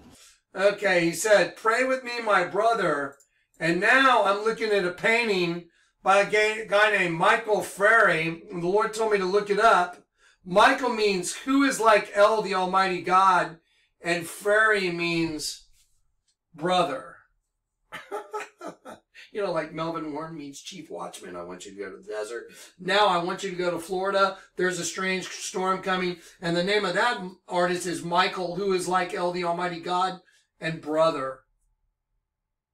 Okay, he said, Pray with me, my brother. And now I'm looking at a painting by a guy named Michael Frary. The Lord told me to look it up. Michael means who is like El, the Almighty God, and Frary means brother. you know, like Melvin Warren means chief watchman. I want you to go to the desert. Now I want you to go to Florida. There's a strange storm coming. And the name of that artist is Michael, who is like El, the Almighty God and brother.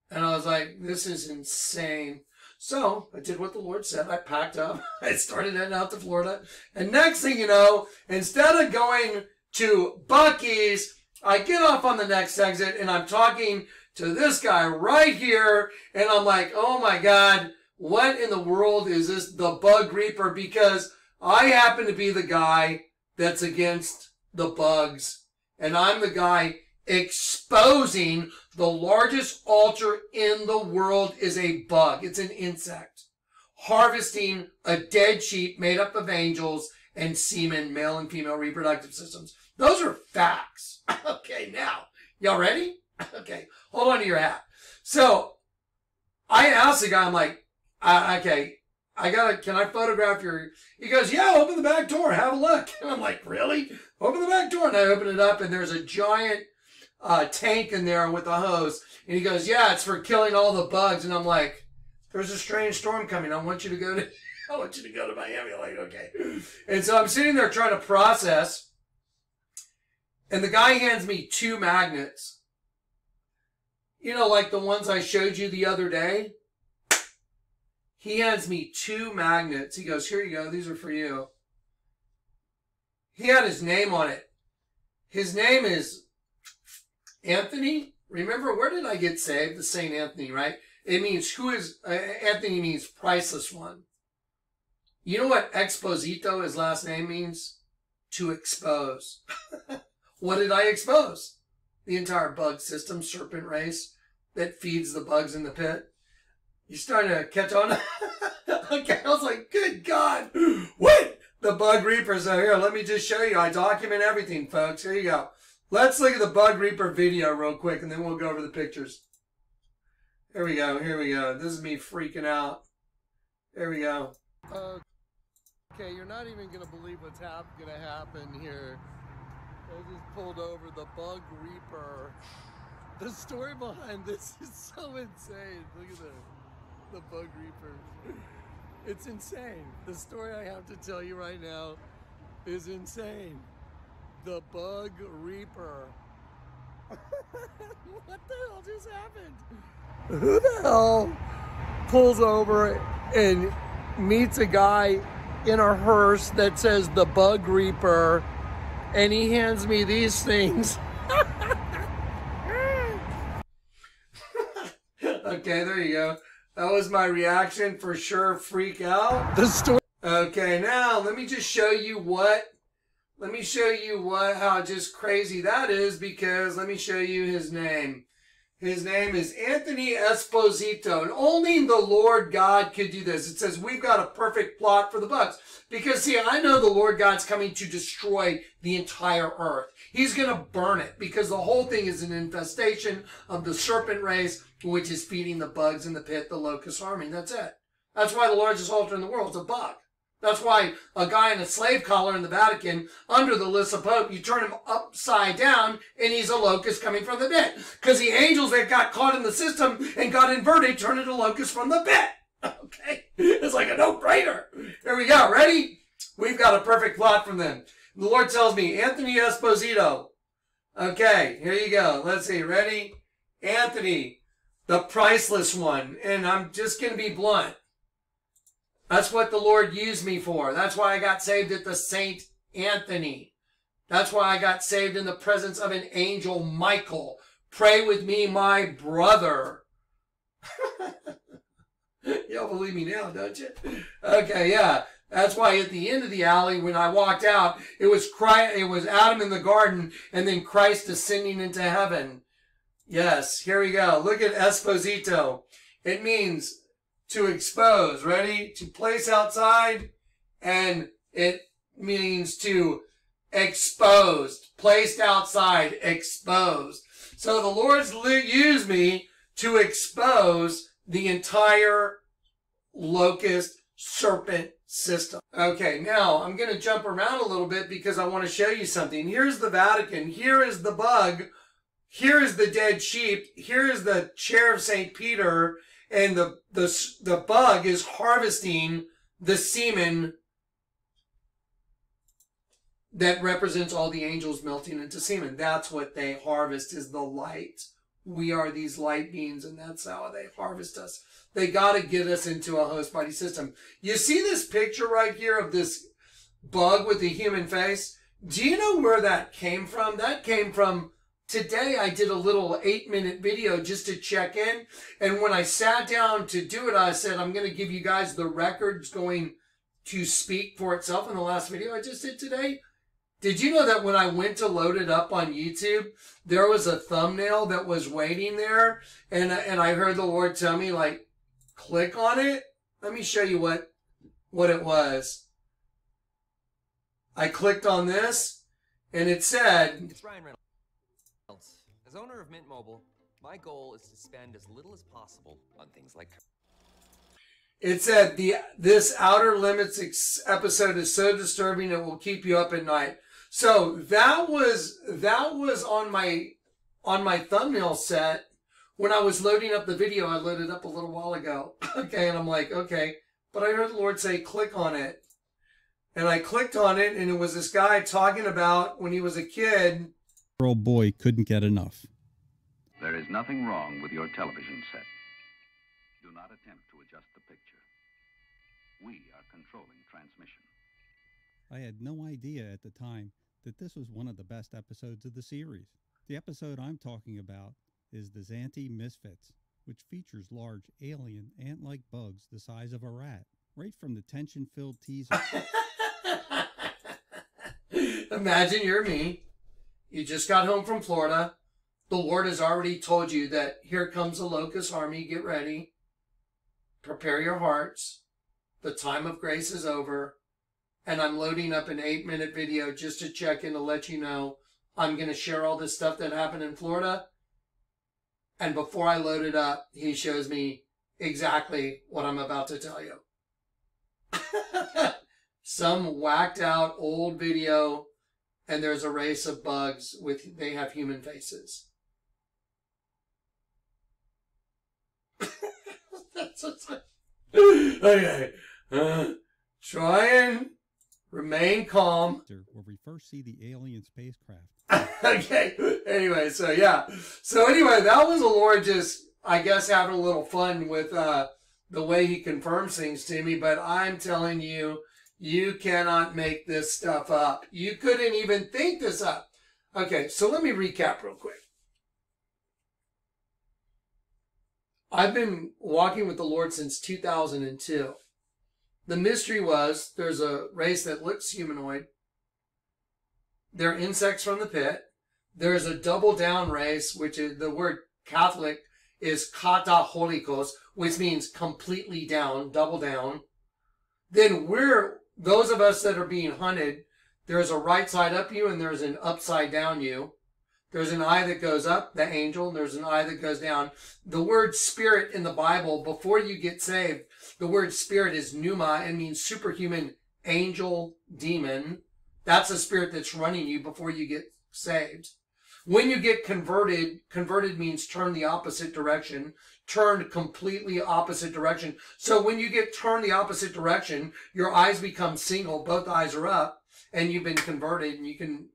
And I was like, this is insane. So I did what the Lord said. I packed up. I started heading out to Florida. And next thing you know, instead of going to Buc-ee's, I get off on the next exit and I'm talking to this guy right here. And I'm like, oh my God, what in the world is this? The bug reaper? Because I happen to be the guy that's against the bugs. And I'm the guy exposing the largest altar in the world is a bug. It's an insect. Harvesting a dead sheep made up of angels and semen, male and female reproductive systems. Those are facts. okay, now, y'all ready? okay, hold on to your hat. So I asked the guy, I'm like, uh, okay, I gotta, can I photograph your, he goes, yeah, open the back door, have a look. And I'm like, really? Open the back door. And I open it up and there's a giant uh, tank in there with a hose. And he goes, yeah, it's for killing all the bugs. And I'm like, there's a strange storm coming. I want you to go to, I want you to go to Miami. I'm like, okay. And so I'm sitting there trying to process. And the guy hands me two magnets you know, like the ones I showed you the other day. He hands me two magnets. He goes, here you go. These are for you. He had his name on it. His name is Anthony. Remember, where did I get saved? The St. Anthony, right? It means who is, uh, Anthony means priceless one. You know what Esposito, his last name means? To expose. what did I expose? The entire bug system, serpent race that feeds the bugs in the pit. You starting to catch on? okay, I was like, good God, what? The bug reapers are here. Let me just show you. I document everything, folks. Here you go. Let's look at the Bug Reaper video real quick and then we'll go over the pictures. Here we go. Here we go. This is me freaking out. Here we go. Uh, okay, you're not even gonna believe what's hap- gonna happen here. I just pulled over the Bug Reaper. The story behind this is so insane. Look at the the Bug Reaper. It's insane. The story I have to tell you right now is insane. The Bug Reaper. what the hell just happened? Who the hell pulls over and meets a guy in a hearse that says the Bug Reaper and he hands me these things? Okay, there you go. That was my reaction for sure. Freak out. The story. Okay, now let me just show you what. Let me show you what how just crazy that is because let me show you his name. His name is Anthony Esposito, and only the Lord God could do this. It says we've got a perfect plot for the bugs because see, I know the Lord God's coming to destroy the entire earth. He's going to burn it because the whole thing is an infestation of the serpent race, which is feeding the bugs in the pit, the locust army. That's it. That's why the largest altar in the world is a bug. That's why a guy in a slave collar in the Vatican, under the Lyssa Pope, you turn him upside down and he's a locust coming from the pit. Because the angels that got caught in the system and got inverted turned into locusts from the pit. Okay? It's like a no-brainer. Here we go. Ready? We've got a perfect plot from them. The Lord tells me, Anthony Esposito. Okay, here you go. Let's see. Ready? Anthony, the priceless one. And I'm just going to be blunt. That's what the Lord used me for. That's why I got saved at the Saint Anthony. That's why I got saved in the presence of an angel, Michael. Pray with me, my brother. Y'all believe me now, don't you? Okay, yeah. That's why at the end of the alley, when I walked out, it was Christ, it was Adam in the garden, and then Christ ascending into heaven. Yes, here we go. Look at Esposito. It means to expose. Ready? To place outside, and it means to exposed, placed outside, exposed. So the Lord's used me to expose the entire locust serpent system. Okay, now I'm going to jump around a little bit because I want to show you something. Here's the Vatican. Here is the bug. Here is the dead sheep. Here is the chair of St. Peter. And the, the, the bug is harvesting the semen that represents all the angels melting into semen. That's what they harvest is the light. We are these light beings and that's how they harvest us. They got to get us into a host body system. You see this picture right here of this bug with the human face? Do you know where that came from? That came from today. I did a little eight minute video just to check in. And when I sat down to do it, I said, I'm going to give you guys the records going to speak for itself in the last video I just did today. Did you know that when I went to load it up on YouTube, there was a thumbnail that was waiting there, and and I heard the Lord tell me like, click on it. Let me show you what what it was. I clicked on this, and it said. Owner of Mint Mobile, my goal is to spend as little as possible on things like it said the this Outer Limits episode is so disturbing it will keep you up at night. So that was that was on my on my thumbnail set when I was loading up the video. I loaded up a little while ago. okay, and I'm like, okay, but I heard the Lord say, click on it, and I clicked on it, and it was this guy talking about when he was a kid. Old boy couldn't get enough. There is nothing wrong with your television set. Do not attempt to adjust the picture. We are controlling transmission. I had no idea at the time that this was one of the best episodes of the series. The episode I'm talking about is the Zanti Misfits, which features large alien ant like bugs the size of a rat. Right from the tension filled teaser. Imagine you're me. You just got home from Florida. The Lord has already told you that here comes the locust army. Get ready. Prepare your hearts. The time of grace is over. And I'm loading up an eight minute video just to check in to let you know I'm going to share all this stuff that happened in Florida. And before I load it up, he shows me exactly what I'm about to tell you. Some whacked out old video, and there's a race of bugs with, they have human faces. That's what's okay. Uh, try and remain calm. Where we first see the alien spacecraft. okay. Anyway, so yeah. So anyway, that was the Lord just, I guess, having a little fun with uh, the way He confirms things to me. But I'm telling you, you cannot make this stuff up. You couldn't even think this up. Okay, so let me recap real quick. I've been walking with the Lord since 2002. The mystery was there's a race that looks humanoid. They're insects from the pit. There's a double down race, which is the word Catholic is kataholikos, which means completely down, double down. Then we're, those of us that are being hunted, there's a right side up you and there's an upside down you. There's an eye that goes up, the angel, and there's an eye that goes down. The word spirit in the Bible, before you get saved, the word spirit is pneuma and means superhuman angel, demon. That's a spirit that's running you before you get saved. When you get converted, converted means turn the opposite direction, turned completely opposite direction. So when you get turned the opposite direction, your eyes become single, both eyes are up, and you've been converted and you can,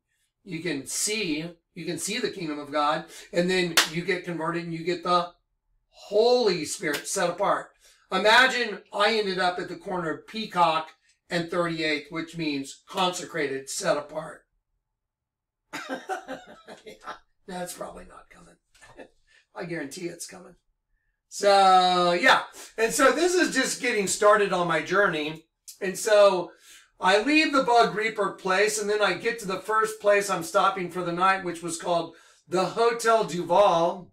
you can see you can see the kingdom of God, and then you get converted and you get the Holy Spirit set apart. Imagine I ended up at the corner of Peacock and 38th, which means consecrated, set apart. yeah, that's probably not coming. I guarantee it's coming. So, yeah. And so this is just getting started on my journey. And so I leave the Bug Reaper place and then I get to the first place I'm stopping for the night, which was called the Hotel Duval,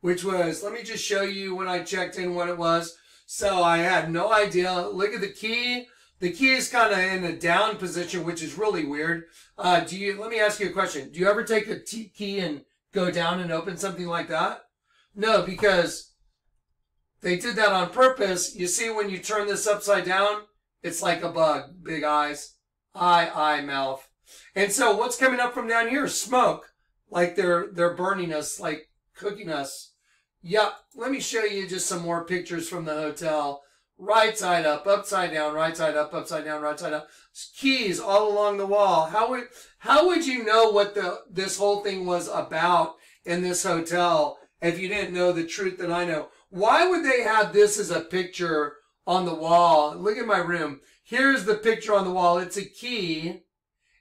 which was, let me just show you when I checked in what it was. So I had no idea. Look at the key. The key is kind of in a down position, which is really weird. Uh, do you, let me ask you a question. Do you ever take a key and go down and open something like that? No, because they did that on purpose. You see, when you turn this upside down, it's like a bug. Big eyes. Eye, eye, mouth. And so what's coming up from down here? Smoke. Like they're, they're burning us, like cooking us. Yep. Let me show you just some more pictures from the hotel. Right side up, upside down, right side up, upside down, right side up. Keys all along the wall. How would, how would you know what the, this whole thing was about in this hotel if you didn't know the truth that I know? Why would they have this as a picture on the wall. Look at my room. Here's the picture on the wall. It's a key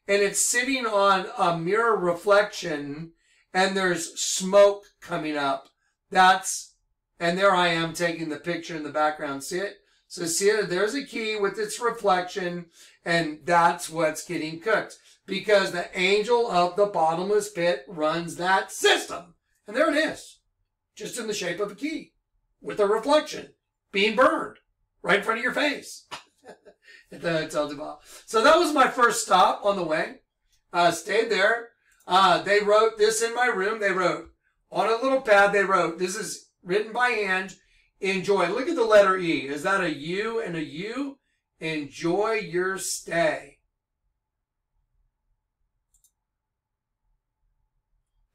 and it's sitting on a mirror reflection and there's smoke coming up. That's, and there I am taking the picture in the background. See it? So see it? There's a key with its reflection and that's what's getting cooked because the angel of the bottomless pit runs that system. And there it is, just in the shape of a key with a reflection being burned right in front of your face at the Hotel Duval. So that was my first stop on the way. Uh, stayed there. Uh, they wrote this in my room. They wrote on a little pad, they wrote, this is written by hand. Enjoy. Look at the letter E. Is that a U and a U? Enjoy your stay.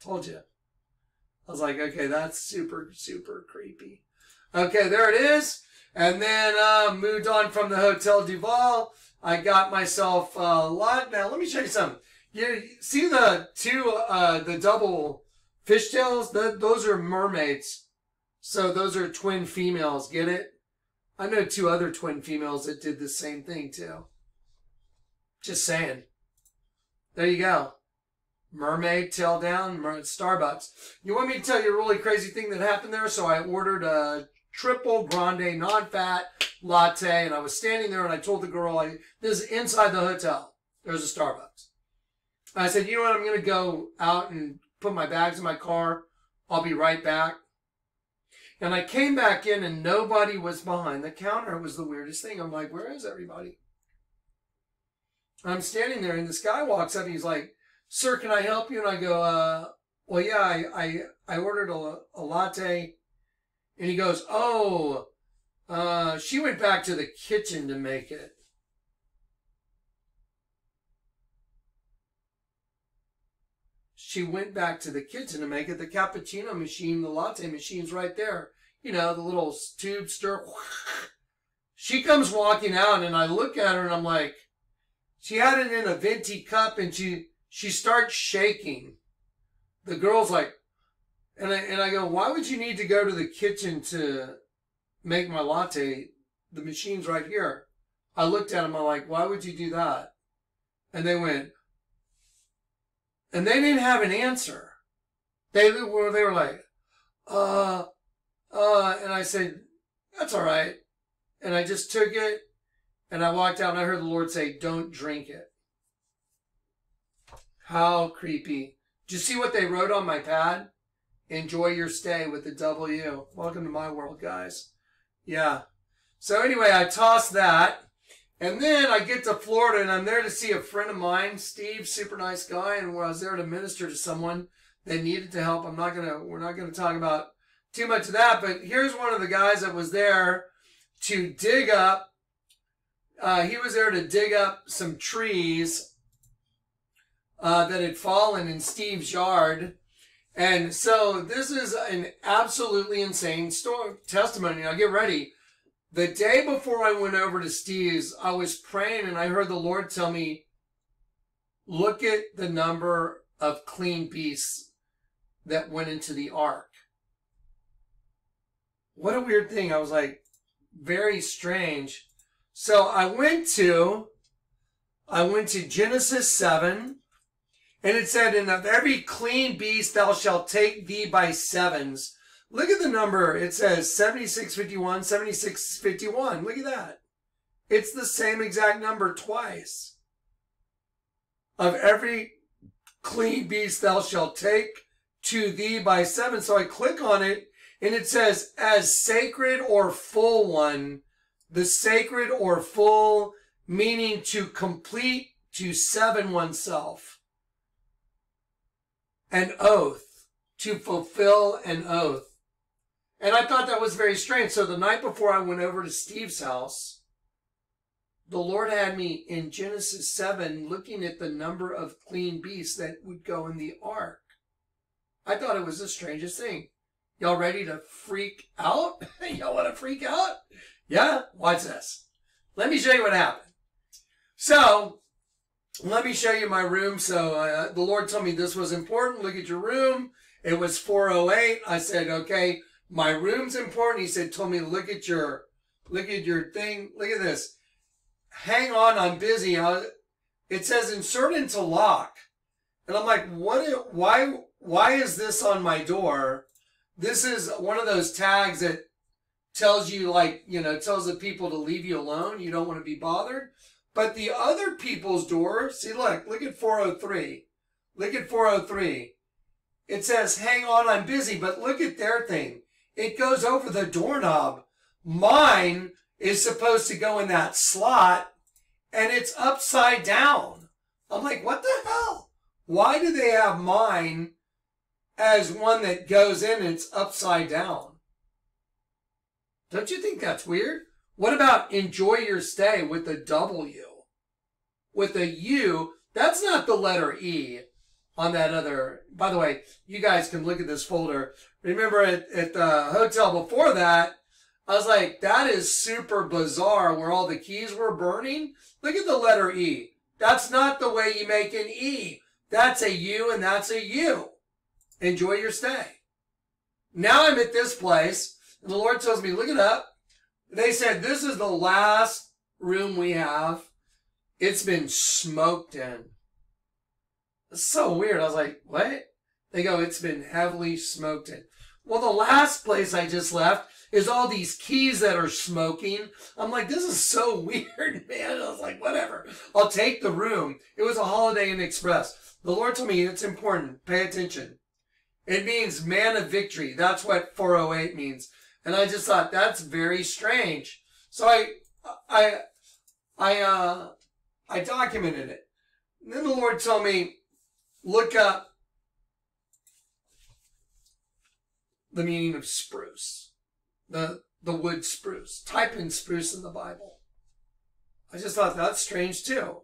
Told you. I was like, okay, that's super, super creepy. Okay, there it is. And then uh, moved on from the Hotel Duval. I got myself a lot. Now, let me show you something. You see the two, uh, the double fishtails? The, those are mermaids. So those are twin females. Get it? I know two other twin females that did the same thing too. Just saying. There you go. Mermaid tail down, Starbucks. You want me to tell you a really crazy thing that happened there? So I ordered a triple grande non-fat latte and I was standing there and I told the girl, I, this is inside the hotel. There's a Starbucks. I said, you know what? I'm going to go out and put my bags in my car. I'll be right back. And I came back in and nobody was behind the counter. It was the weirdest thing. I'm like, where is everybody? I'm standing there and this guy walks up and he's like, Sir, can I help you? And I go, uh, well, yeah, I, I, I ordered a, a latte. And he goes, oh, uh, she went back to the kitchen to make it. She went back to the kitchen to make it. The cappuccino machine, the latte machine's right there. You know, the little tube stir. She comes walking out and I look at her and I'm like, she had it in a venti cup and she, she starts shaking. The girl's like, and I, and I go, why would you need to go to the kitchen to make my latte? The machine's right here. I looked at them. I'm like, why would you do that? And they went, and they didn't have an answer. They were, they were like, uh, uh, and I said, that's all right. And I just took it and I walked out and I heard the Lord say, don't drink it. How creepy. Did you see what they wrote on my pad? Enjoy your stay with the W. Welcome to my world, guys. Yeah. So anyway, I tossed that. And then I get to Florida and I'm there to see a friend of mine, Steve, super nice guy, and I was there to minister to someone that needed to help. I'm not gonna we're not gonna talk about too much of that, but here's one of the guys that was there to dig up uh, he was there to dig up some trees uh, that had fallen in Steve's yard. And so this is an absolutely insane story, testimony. Now get ready. The day before I went over to Steve's, I was praying and I heard the Lord tell me, look at the number of clean beasts that went into the ark. What a weird thing. I was like, very strange. So I went to, I went to Genesis 7, and it said, And of every clean beast thou shalt take thee by sevens. Look at the number. It says 7651, 7651. Look at that. It's the same exact number twice. Of every clean beast thou shalt take to thee by seven. So I click on it and it says, as sacred or full one, the sacred or full, meaning to complete, to seven oneself. An oath, to fulfill an oath. And I thought that was very strange. So the night before I went over to Steve's house, the Lord had me in Genesis 7 looking at the number of clean beasts that would go in the ark. I thought it was the strangest thing. Y'all ready to freak out? Y'all want to freak out? Yeah? Watch this. Let me show you what happened. So, let me show you my room. So, uh, the Lord told me this was important. Look at your room. It was 408. I said, okay, my room's important. He said, told me, look at your, look at your thing. Look at this. Hang on, I'm busy. Uh, it says insert into lock. And I'm like, what, why, why is this on my door? This is one of those tags that tells you like, you know, tells the people to leave you alone. You don't want to be bothered. But the other people's door, see, look, look at 403. Look at 403. It says, hang on, I'm busy, but look at their thing. It goes over the doorknob. Mine is supposed to go in that slot and it's upside down. I'm like, what the hell? Why do they have mine as one that goes in and it's upside down? Don't you think that's weird? What about enjoy your stay with a W? With a U, that's not the letter E on that other. By the way, you guys can look at this folder. Remember at, at the hotel before that, I was like, that is super bizarre where all the keys were burning. Look at the letter E. That's not the way you make an E. That's a U and that's a U. Enjoy your stay. Now I'm at this place and the Lord tells me, look it up. They said, this is the last room we have. It's been smoked in. It's so weird. I was like, what? They go, it's been heavily smoked in. Well, the last place I just left is all these keys that are smoking. I'm like, this is so weird, man. I was like, whatever. I'll take the room. It was a Holiday Inn Express. The Lord told me it's important. Pay attention. It means man of victory. That's what 408 means. And I just thought that's very strange. So I, I, I, uh, I documented it. And then the Lord told me, look up the meaning of spruce, the the wood spruce. Type in spruce in the Bible. I just thought that's strange too.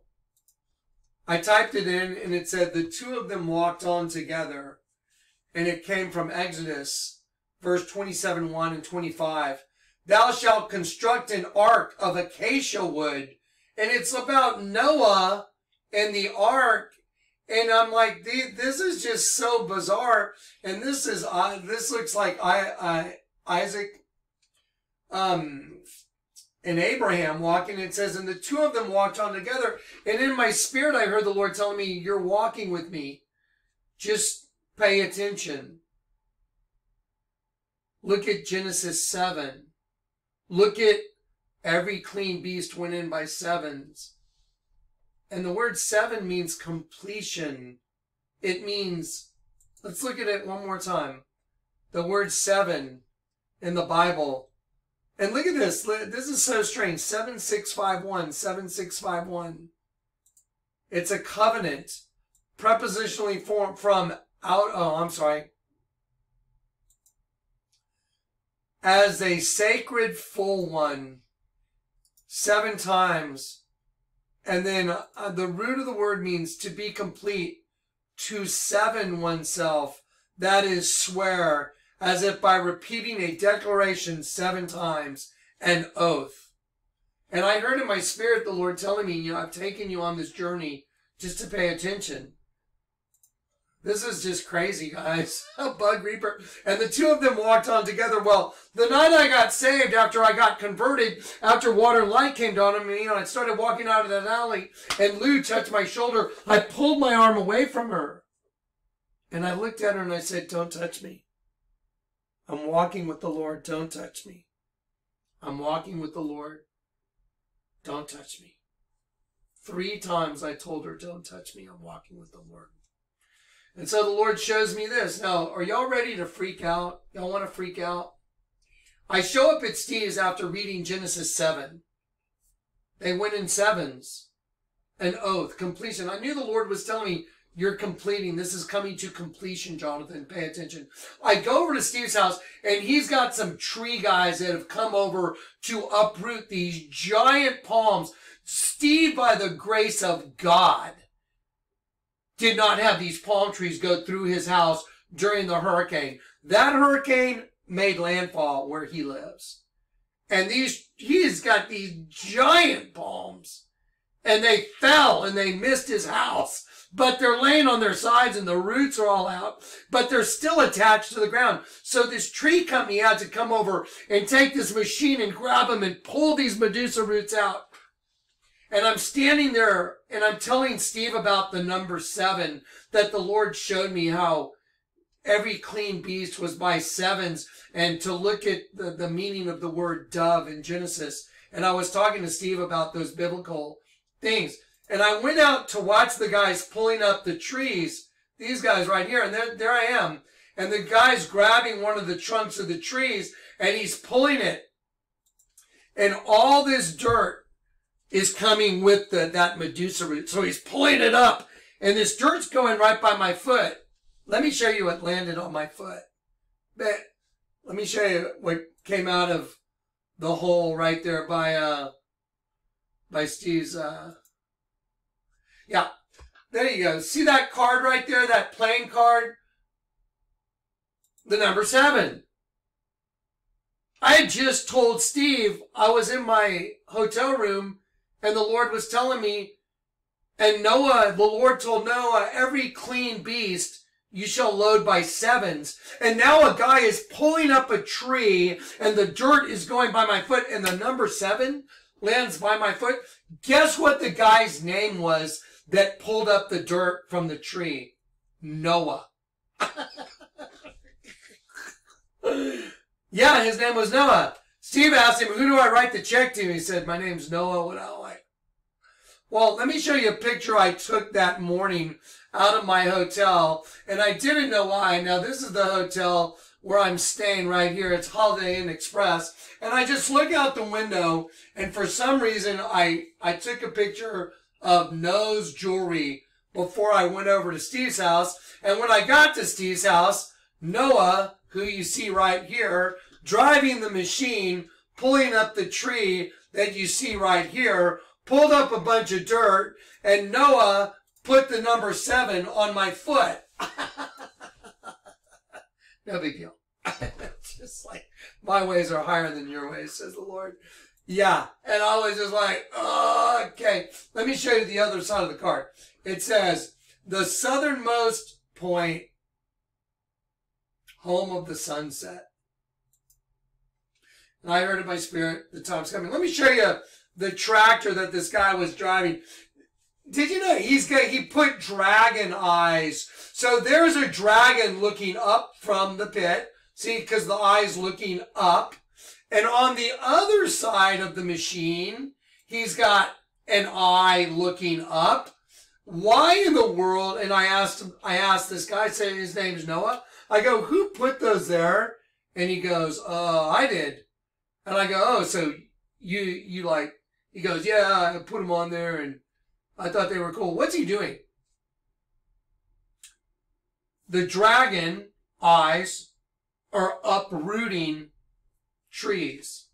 I typed it in and it said the two of them walked on together and it came from Exodus verse 27, 1 and 25. Thou shalt construct an ark of acacia wood. And it's about Noah and the ark. And I'm like, this is just so bizarre. And this is, uh, this looks like I, I, Isaac, um, and Abraham walking. It says, and the two of them walked on together. And in my spirit, I heard the Lord telling me, you're walking with me. Just pay attention. Look at Genesis 7. Look at every clean beast went in by sevens. And the word seven means completion. It means, let's look at it one more time. The word seven in the Bible. And look at this. This is so strange. 7651, 7651. It's a covenant prepositionally formed from out, oh, I'm sorry. As a sacred full one seven times. And then uh, the root of the word means to be complete, to seven oneself. That is swear, as if by repeating a declaration seven times, an oath. And I heard in my spirit the Lord telling me, you know, I've taken you on this journey just to pay attention. This is just crazy, guys. A bug reaper. And the two of them walked on together. Well, the night I got saved, after I got converted, after water and light came down on me, and I started walking out of that alley, and Lou touched my shoulder, I pulled my arm away from her. And I looked at her and I said, Don't touch me. I'm walking with the Lord. Don't touch me. I'm walking with the Lord. Don't touch me. Three times I told her, Don't touch me. I'm walking with the Lord. And so the Lord shows me this. Now, are y'all ready to freak out? Y'all want to freak out? I show up at Steve's after reading Genesis 7. They went in sevens. An oath, completion. I knew the Lord was telling me, you're completing. This is coming to completion, Jonathan. Pay attention. I go over to Steve's house and he's got some tree guys that have come over to uproot these giant palms. Steve, by the grace of God, did not have these palm trees go through his house during the hurricane. That hurricane made landfall where he lives. And these, he's got these giant palms and they fell and they missed his house, but they're laying on their sides and the roots are all out, but they're still attached to the ground. So this tree company had to come over and take this machine and grab them and pull these Medusa roots out. And I'm standing there and I'm telling Steve about the number seven that the Lord showed me how every clean beast was by sevens and to look at the, the meaning of the word dove in Genesis. And I was talking to Steve about those biblical things. And I went out to watch the guys pulling up the trees, these guys right here. And there, there I am. And the guy's grabbing one of the trunks of the trees and he's pulling it. And all this dirt is coming with the, that Medusa root. So he's pulling it up and this dirt's going right by my foot. Let me show you what landed on my foot. But let me show you what came out of the hole right there by, uh, by Steve's, uh, yeah. There you go. See that card right there, that playing card? The number seven. I had just told Steve I was in my hotel room and the Lord was telling me, and Noah, the Lord told Noah, every clean beast you shall load by sevens. And now a guy is pulling up a tree and the dirt is going by my foot and the number seven lands by my foot. Guess what the guy's name was that pulled up the dirt from the tree? Noah. yeah, his name was Noah. Steve asked him, who do I write the check to? He said, my name's Noah. I like. Well, let me show you a picture I took that morning out of my hotel. And I didn't know why. Now, this is the hotel where I'm staying right here. It's Holiday Inn Express. And I just look out the window. And for some reason, I, I took a picture of Nose Jewelry before I went over to Steve's house. And when I got to Steve's house, Noah, who you see right here, driving the machine, pulling up the tree that you see right here, pulled up a bunch of dirt, and Noah put the number seven on my foot. no big deal. just like, my ways are higher than your ways, says the Lord. Yeah. And I was just like, oh, okay. Let me show you the other side of the card. It says, the southernmost point, home of the sunset. And I heard in my spirit, the time's coming. Let me show you the tractor that this guy was driving. Did you know he's got, he put dragon eyes. So there's a dragon looking up from the pit. See, because the eye's looking up. And on the other side of the machine, he's got an eye looking up. Why in the world? And I asked him, I asked this guy, saying his name's Noah. I go, who put those there? And he goes, uh, I did. And I go, oh, so you, you like, he goes, yeah, I put them on there and I thought they were cool. What's he doing? The dragon eyes are uprooting trees.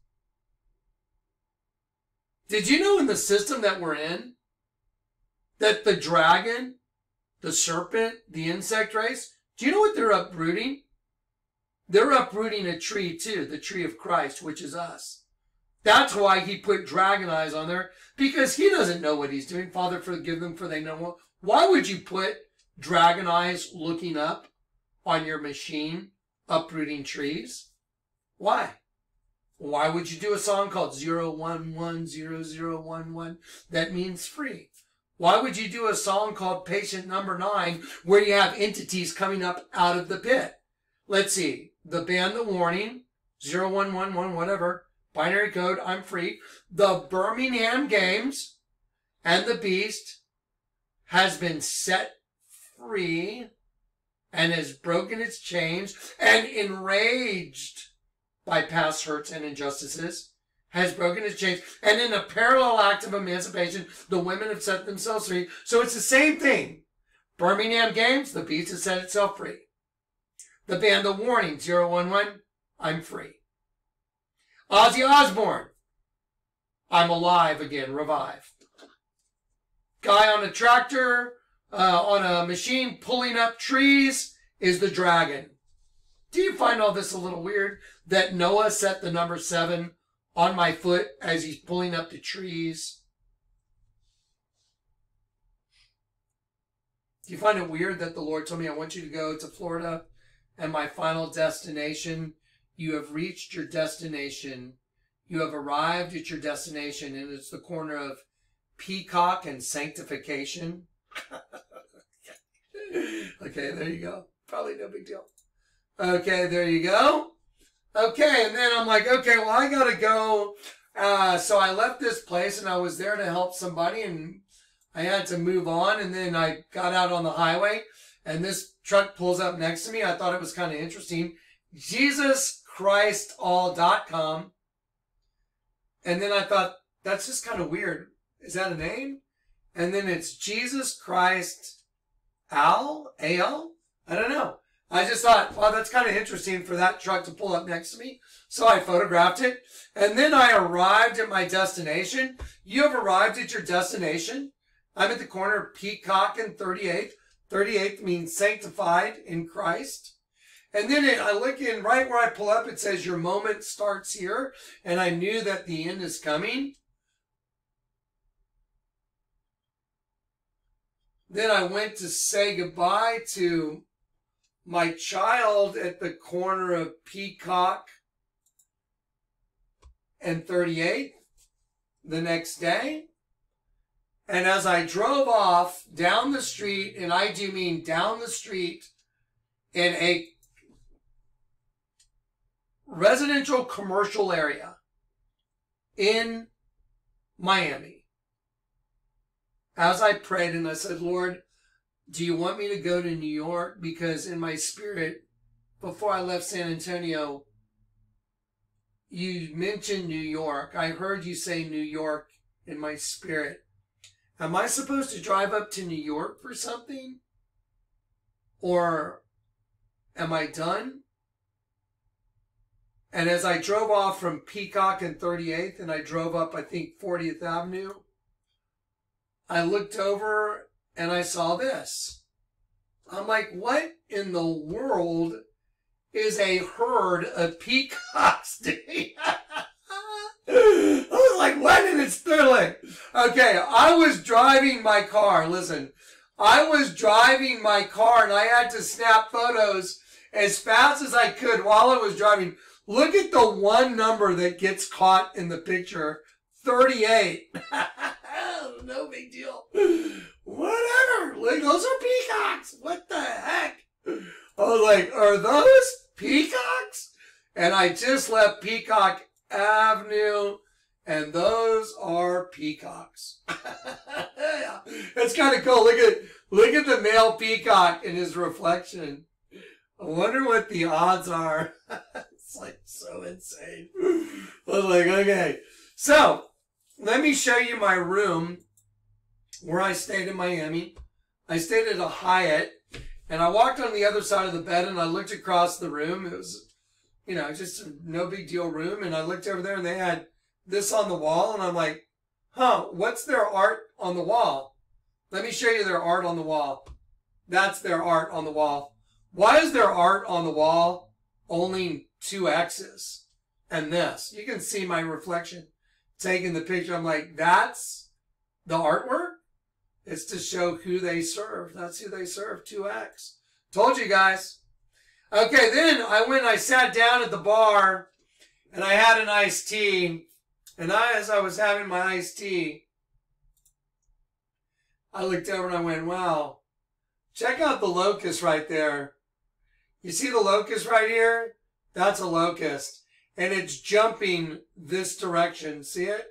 Did you know in the system that we're in that the dragon, the serpent, the insect race, do you know what they're uprooting? They're uprooting a tree too, the tree of Christ, which is us. That's why he put dragon eyes on there, because he doesn't know what he's doing. Father, forgive them for they know what. Why would you put dragon eyes looking up on your machine, uprooting trees? Why? Why would you do a song called 0110011 that means free? Why would you do a song called Patient Number Nine where you have entities coming up out of the pit? Let's see. The band The Warning, 0111, whatever, binary code, I'm free. The Birmingham Games and the Beast has been set free and has broken its chains and enraged by past hurts and injustices, has broken its chains, and in a parallel act of emancipation, the women have set themselves free. So it's the same thing. Birmingham Games, the beast has set itself free. The band The Warning, 011, I'm free. Ozzy Osbourne, I'm alive again, revive. Guy on a tractor, uh, on a machine pulling up trees is the dragon. Do you find all this a little weird? That Noah set the number seven on my foot as he's pulling up the trees. Do you find it weird that the Lord told me I want you to go to Florida and my final destination? You have reached your destination. You have arrived at your destination and it's the corner of Peacock and Sanctification. okay, there you go. Probably no big deal. Okay, there you go. Okay, and then I'm like, okay, well, I gotta go. Uh, so I left this place and I was there to help somebody and I had to move on. And then I got out on the highway and this truck pulls up next to me. I thought it was kind of interesting. JesusChristAll.com. And then I thought, that's just kind of weird. Is that a name? And then it's Jesus Christ Al? Al? I don't know. I just thought, wow, that's kind of interesting for that truck to pull up next to me. So I photographed it. And then I arrived at my destination. You have arrived at your destination. I'm at the corner of Peacock and 38th. 38th means sanctified in Christ. And then it, I look in right where I pull up, it says your moment starts here. And I knew that the end is coming. Then I went to say goodbye to my child at the corner of Peacock and 38th the next day. And as I drove off down the street, and I do mean down the street in a residential commercial area in Miami, as I prayed and I said, Lord, do you want me to go to New York? Because in my spirit, before I left San Antonio, you mentioned New York. I heard you say New York in my spirit. Am I supposed to drive up to New York for something? Or am I done? And as I drove off from Peacock and 38th and I drove up, I think, 40th Avenue, I looked over and I saw this. I'm like, what in the world is a herd of peacocks? I was like, what? And it's thrilling. Okay, I was driving my car. Listen, I was driving my car and I had to snap photos as fast as I could while I was driving. Look at the one number that gets caught in the picture 38. no big deal. Whatever. Like, those are peacocks. What the heck? I was like, are those peacocks? And I just left Peacock Avenue, and those are peacocks. yeah. It's kind of cool. Look at look at the male peacock in his reflection. I wonder what the odds are. it's like so insane. I was like, okay. So let me show you my room where I stayed in Miami. I stayed at a Hyatt and I walked on the other side of the bed and I looked across the room. It was, you know, just a no big deal room. And I looked over there and they had this on the wall. And I'm like, huh, what's their art on the wall? Let me show you their art on the wall. That's their art on the wall. Why is their art on the wall only two X's and this? You can see my reflection taking the picture. I'm like, that's the artwork? It's to show who they serve. That's who they serve. 2X. Told you guys. Okay, then I went I sat down at the bar and I had an iced tea. And I, as I was having my iced tea, I looked over and I went, wow, check out the locust right there. You see the locust right here? That's a locust. And it's jumping this direction. See it?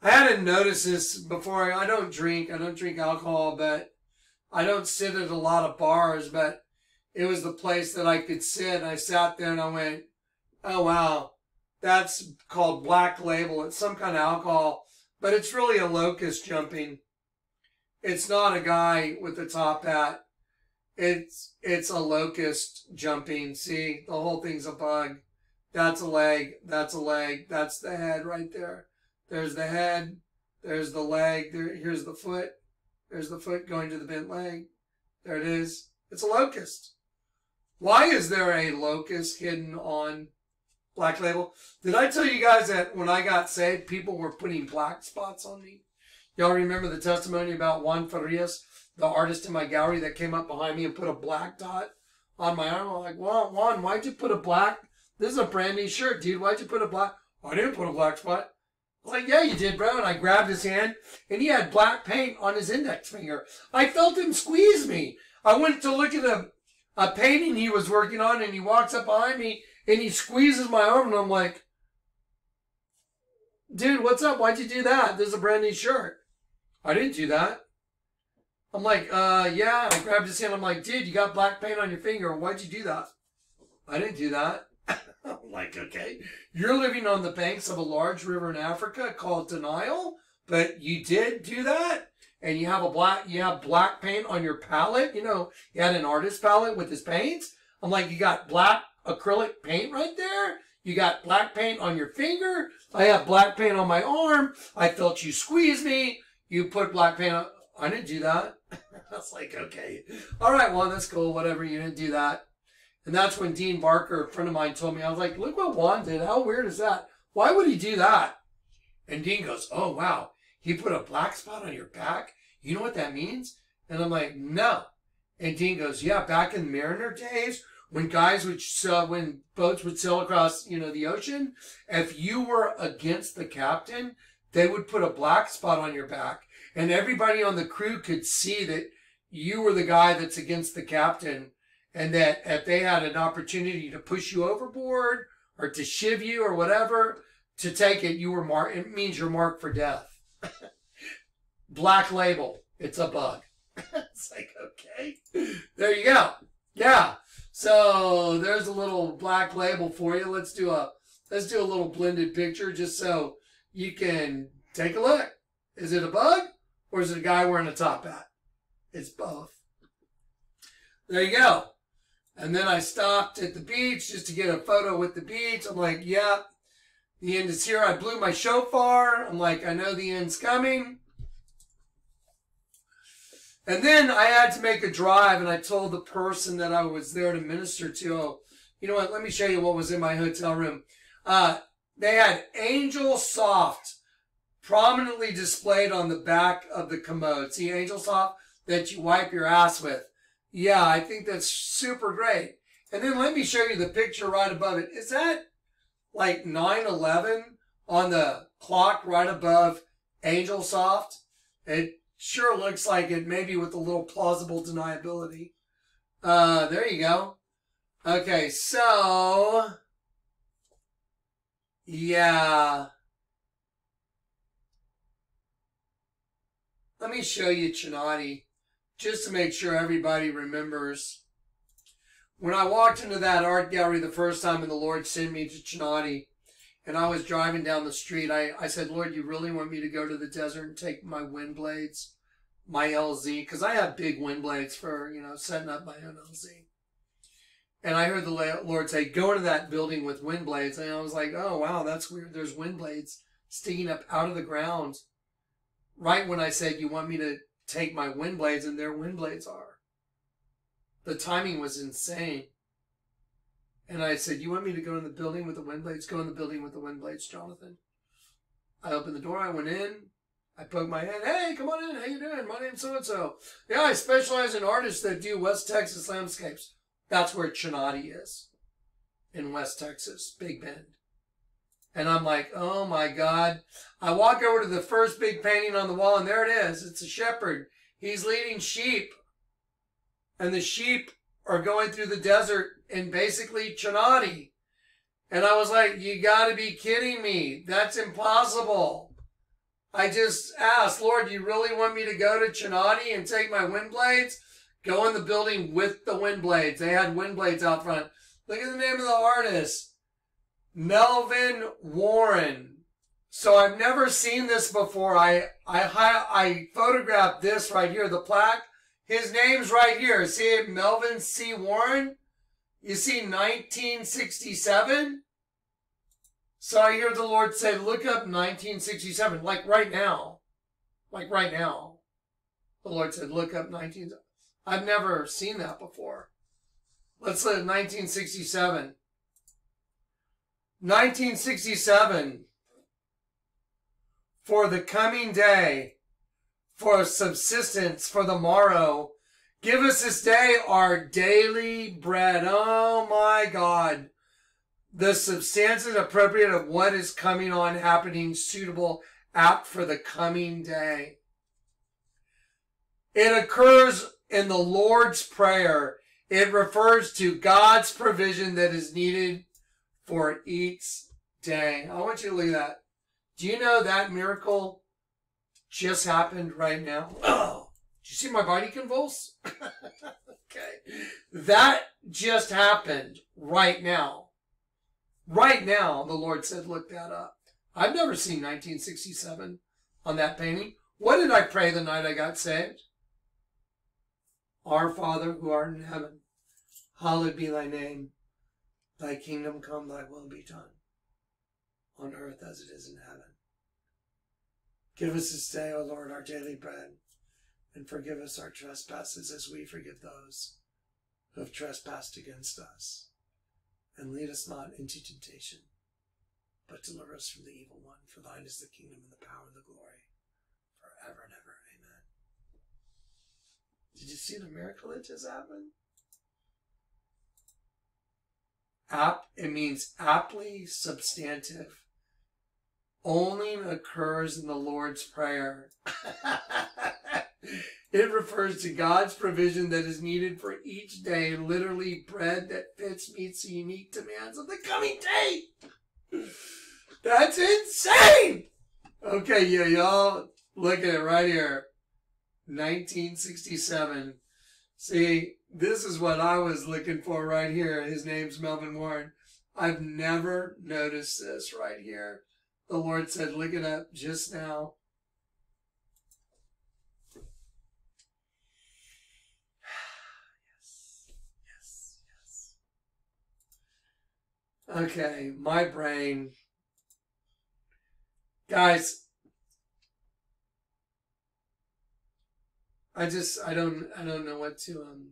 I hadn't noticed this before. I don't drink. I don't drink alcohol, but I don't sit at a lot of bars, but it was the place that I could sit. I sat there and I went, oh wow, that's called black label. It's some kind of alcohol, but it's really a locust jumping. It's not a guy with a top hat. It's, it's a locust jumping. See, the whole thing's a bug. That's a leg. That's a leg. That's the head right there. There's the head. There's the leg. There, here's the foot. There's the foot going to the bent leg. There it is. It's a locust. Why is there a locust hidden on Black Label? Did I tell you guys that when I got saved, people were putting black spots on me? Y'all remember the testimony about Juan Farias, the artist in my gallery that came up behind me and put a black dot on my arm? I'm like, Juan, Juan, why'd you put a black? This is a brand new shirt, dude. Why'd you put a black? I didn't put a black spot. I was like, yeah, you did, bro. And I grabbed his hand and he had black paint on his index finger. I felt him squeeze me. I went to look at a, a painting he was working on and he walks up behind me and he squeezes my arm and I'm like, dude, what's up? Why'd you do that? This is a brand new shirt. I didn't do that. I'm like, uh, yeah. I grabbed his hand. I'm like, dude, you got black paint on your finger. Why'd you do that? I didn't do that. I'm like, okay, you're living on the banks of a large river in Africa called Denial, but you did do that, and you have a black, you have black paint on your palette. You know, you had an artist palette with his paints. I'm like, you got black acrylic paint right there. You got black paint on your finger. I have black paint on my arm. I felt you squeeze me. You put black paint on. I didn't do that. I was like, okay, all right, well, that's cool. Whatever. You didn't do that. And that's when Dean Barker, a friend of mine, told me, I was like, look what Juan did. How weird is that? Why would he do that? And Dean goes, oh, wow. He put a black spot on your back? You know what that means? And I'm like, no. And Dean goes, yeah, back in Mariner days, when guys would, uh, when boats would sail across, you know, the ocean, if you were against the captain, they would put a black spot on your back. And everybody on the crew could see that you were the guy that's against the captain and that if they had an opportunity to push you overboard or to shiv you or whatever, to take it, you were marked. It means you're marked for death. Black label. It's a bug. it's like okay, there you go. Yeah. So there's a little black label for you. Let's do a let's do a little blended picture just so you can take a look. Is it a bug or is it a guy wearing a top hat? It's both. There you go. And then I stopped at the beach just to get a photo with the beach. I'm like, yeah, the end is here. I blew my shofar. I'm like, I know the end's coming. And then I had to make a drive, and I told the person that I was there to minister to, oh, you know what? Let me show you what was in my hotel room. Uh, they had Angel Soft prominently displayed on the back of the commode. See Angel Soft that you wipe your ass with. Yeah, I think that's super great. And then let me show you the picture right above it. Is that like 9-11 on the clock right above Angel Soft? It sure looks like it, maybe with a little plausible deniability. Uh, there you go. Okay, so yeah. Let me show you Chinati, just to make sure everybody remembers. When I walked into that art gallery the first time and the Lord sent me to Chinati, and I was driving down the street, I, I said, Lord, you really want me to go to the desert and take my wind blades, my LZ? Because I have big wind blades for, you know, setting up my own LZ. And I heard the Lord say, go into that building with wind blades. And I was like, oh, wow, that's weird. There's wind blades sticking up out of the ground. Right when I said, you want me to take my wind blades, and their wind blades are. The timing was insane. And I said, you want me to go in the building with the wind blades? Go in the building with the wind blades, Jonathan. I opened the door. I went in. I poked my head. Hey, come on in. How you doing? My name's so-and-so. Yeah, I specialize in artists that do West Texas landscapes. That's where Chinati is in West Texas, Big Bend. And I'm like, oh my God. I walk over to the first big painting on the wall, and there it is. It's a shepherd. He's leading sheep. And the sheep are going through the desert in basically Chinati. And I was like, you gotta be kidding me. That's impossible. I just asked, Lord, you really want me to go to Chinati and take my wind blades? Go in the building with the wind blades. They had wind blades out front. Look at the name of the artist. Melvin Warren. So I've never seen this before. I, I, I photographed this right here, the plaque. His name's right here. See it? Melvin C. Warren. You see 1967? So I hear the Lord say, look up 1967, like right now. Like right now. The Lord said, look up 19. I've never seen that before. Let's look at 1967. 1967. For the coming day, for subsistence, for the morrow. Give us this day our daily bread. Oh my God. The substances appropriate of what is coming on, happening, suitable, apt for the coming day. It occurs in the Lord's Prayer, it refers to God's provision that is needed for each day. I want you to look at that. Do you know that miracle just happened right now? Oh, did you see my body convulse? okay. That just happened right now. Right now, the Lord said, look that up. I've never seen 1967 on that painting. What did I pray the night I got saved? Our Father who art in heaven, hallowed be thy name. Thy kingdom come, thy will be done, on earth as it is in heaven. Give us this day, O Lord, our daily bread, and forgive us our trespasses as we forgive those who have trespassed against us. And lead us not into temptation, but deliver us from the evil one. For thine is the kingdom and the power and the glory, forever and ever. Amen. Did you see the miracle that just happened? App, it means aptly substantive. Only occurs in the Lord's Prayer. it refers to God's provision that is needed for each day, literally bread that fits meets the unique demands of the coming day. That's insane! Okay, yeah, y'all, look at it right here. 1967. See, this is what I was looking for right here. His name's Melvin Warren. I've never noticed this right here. The Lord said, Look it up just now. yes, yes, yes. Okay, my brain. Guys, I just I don't I don't know what to um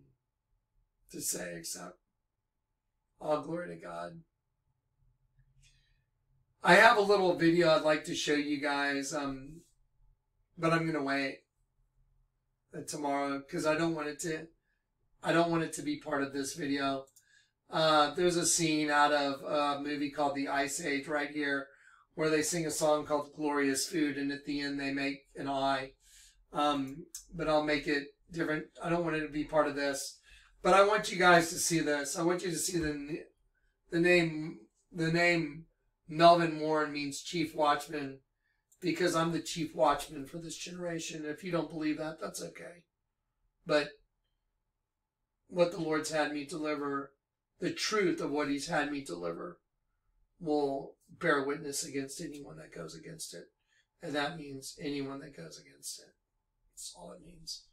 to say except all glory to God. I have a little video I'd like to show you guys, um, but I'm gonna wait uh, tomorrow because I don't want it to. I don't want it to be part of this video. Uh, there's a scene out of a movie called The Ice Age right here, where they sing a song called "Glorious Food," and at the end they make an eye. Um, but I'll make it different. I don't want it to be part of this, but I want you guys to see this. I want you to see the the name the name Melvin Warren means chief watchman because I'm the chief watchman for this generation. If you don't believe that, that's okay. But what the Lord's had me deliver, the truth of what He's had me deliver, will bear witness against anyone that goes against it. And that means anyone that goes against it. That's all it means.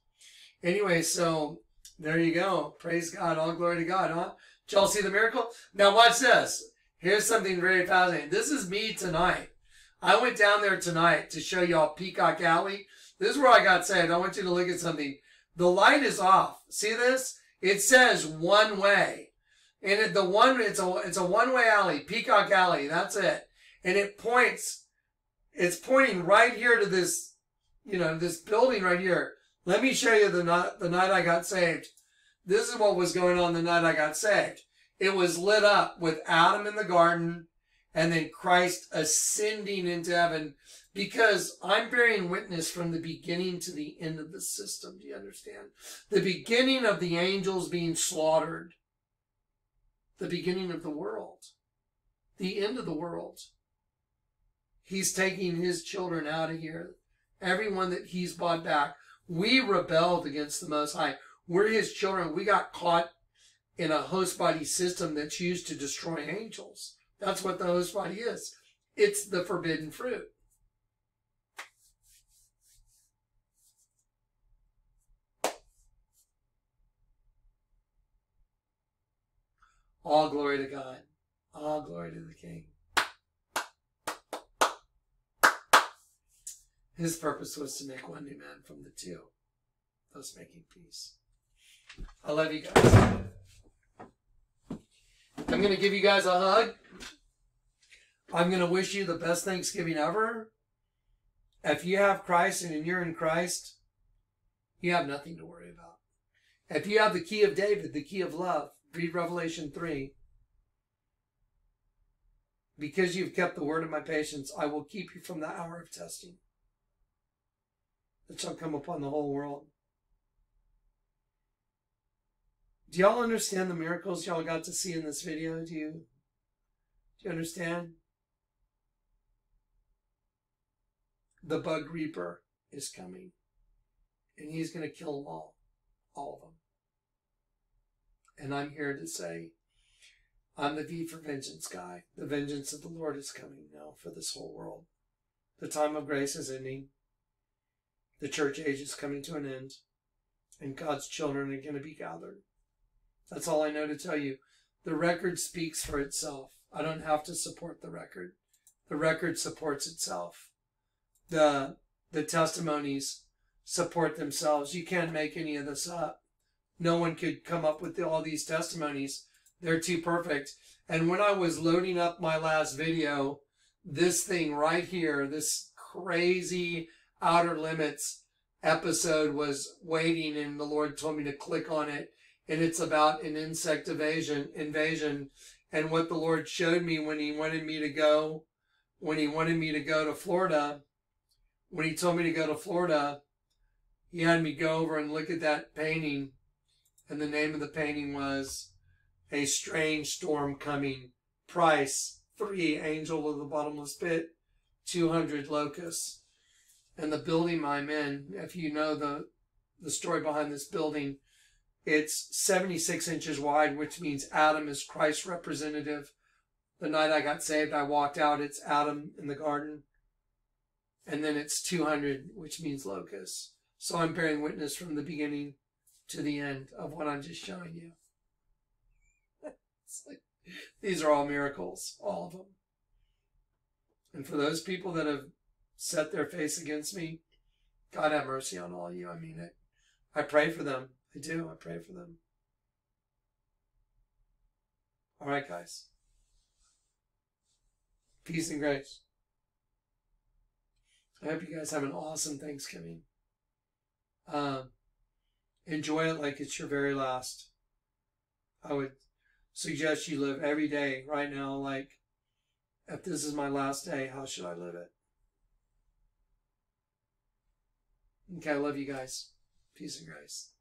Anyway, so there you go. Praise God. All glory to God, huh? Did y'all see the miracle? Now watch this. Here's something very fascinating. This is me tonight. I went down there tonight to show y'all Peacock Alley. This is where I got saved. I want you to look at something. The light is off. See this? It says one way. And it, the one, it's a, it's a one way alley, Peacock Alley. That's it. And it points, it's pointing right here to this, you know, this building right here. Let me show you the night, the night I got saved. This is what was going on the night I got saved. It was lit up with Adam in the garden and then Christ ascending into heaven because I'm bearing witness from the beginning to the end of the system. Do you understand? The beginning of the angels being slaughtered, the beginning of the world, the end of the world. He's taking his children out of here, everyone that he's bought back. We rebelled against the Most High. We're his children. We got caught in a host body system that's used to destroy angels. That's what the host body is. It's the forbidden fruit. All glory to God. All glory to the King. His purpose was to make one new man from the two, thus making peace. I love you guys. Going to give you guys a hug. I'm going to wish you the best Thanksgiving ever. If you have Christ and you're in Christ, you have nothing to worry about. If you have the key of David, the key of love, read Revelation 3. Because you've kept the word of my patience, I will keep you from the hour of testing that shall come upon the whole world. Do y'all understand the miracles y'all got to see in this video? Do you, do you understand? The bug reaper is coming. And he's going to kill them all. All of them. And I'm here to say, I'm the V for vengeance guy. The vengeance of the Lord is coming now for this whole world. The time of grace is ending. The church age is coming to an end. And God's children are going to be gathered. That's all I know to tell you. The record speaks for itself. I don't have to support the record. The record supports itself. The, the testimonies support themselves. You can't make any of this up. No one could come up with all these testimonies. They're too perfect. And when I was loading up my last video, this thing right here, this crazy outer limits episode was waiting and the Lord told me to click on it and it's about an insect invasion invasion. And what the Lord showed me when he wanted me to go when he wanted me to go to Florida when he told me to go to Florida he had me go over and look at that painting. And the name of the painting was a strange storm coming. Price 3 angel of the bottomless pit 200 locusts. And the building I'm in if you know the the story behind this building it's 76 inches wide, which means Adam is Christ's representative. The night I got saved, I walked out, it's Adam in the garden. And then it's 200, which means locust. So I'm bearing witness from the beginning to the end of what I'm just showing you. like, These are all miracles, all of them. And for those people that have set their face against me, God have mercy on all you. I mean it. I pray for them. I do. I pray for them. All right, guys. Peace and grace. I hope you guys have an awesome Thanksgiving. Um, enjoy it like it's your very last. I would suggest you live every day right now like if this is my last day, how should I live it? Okay, I love you guys. Peace and grace.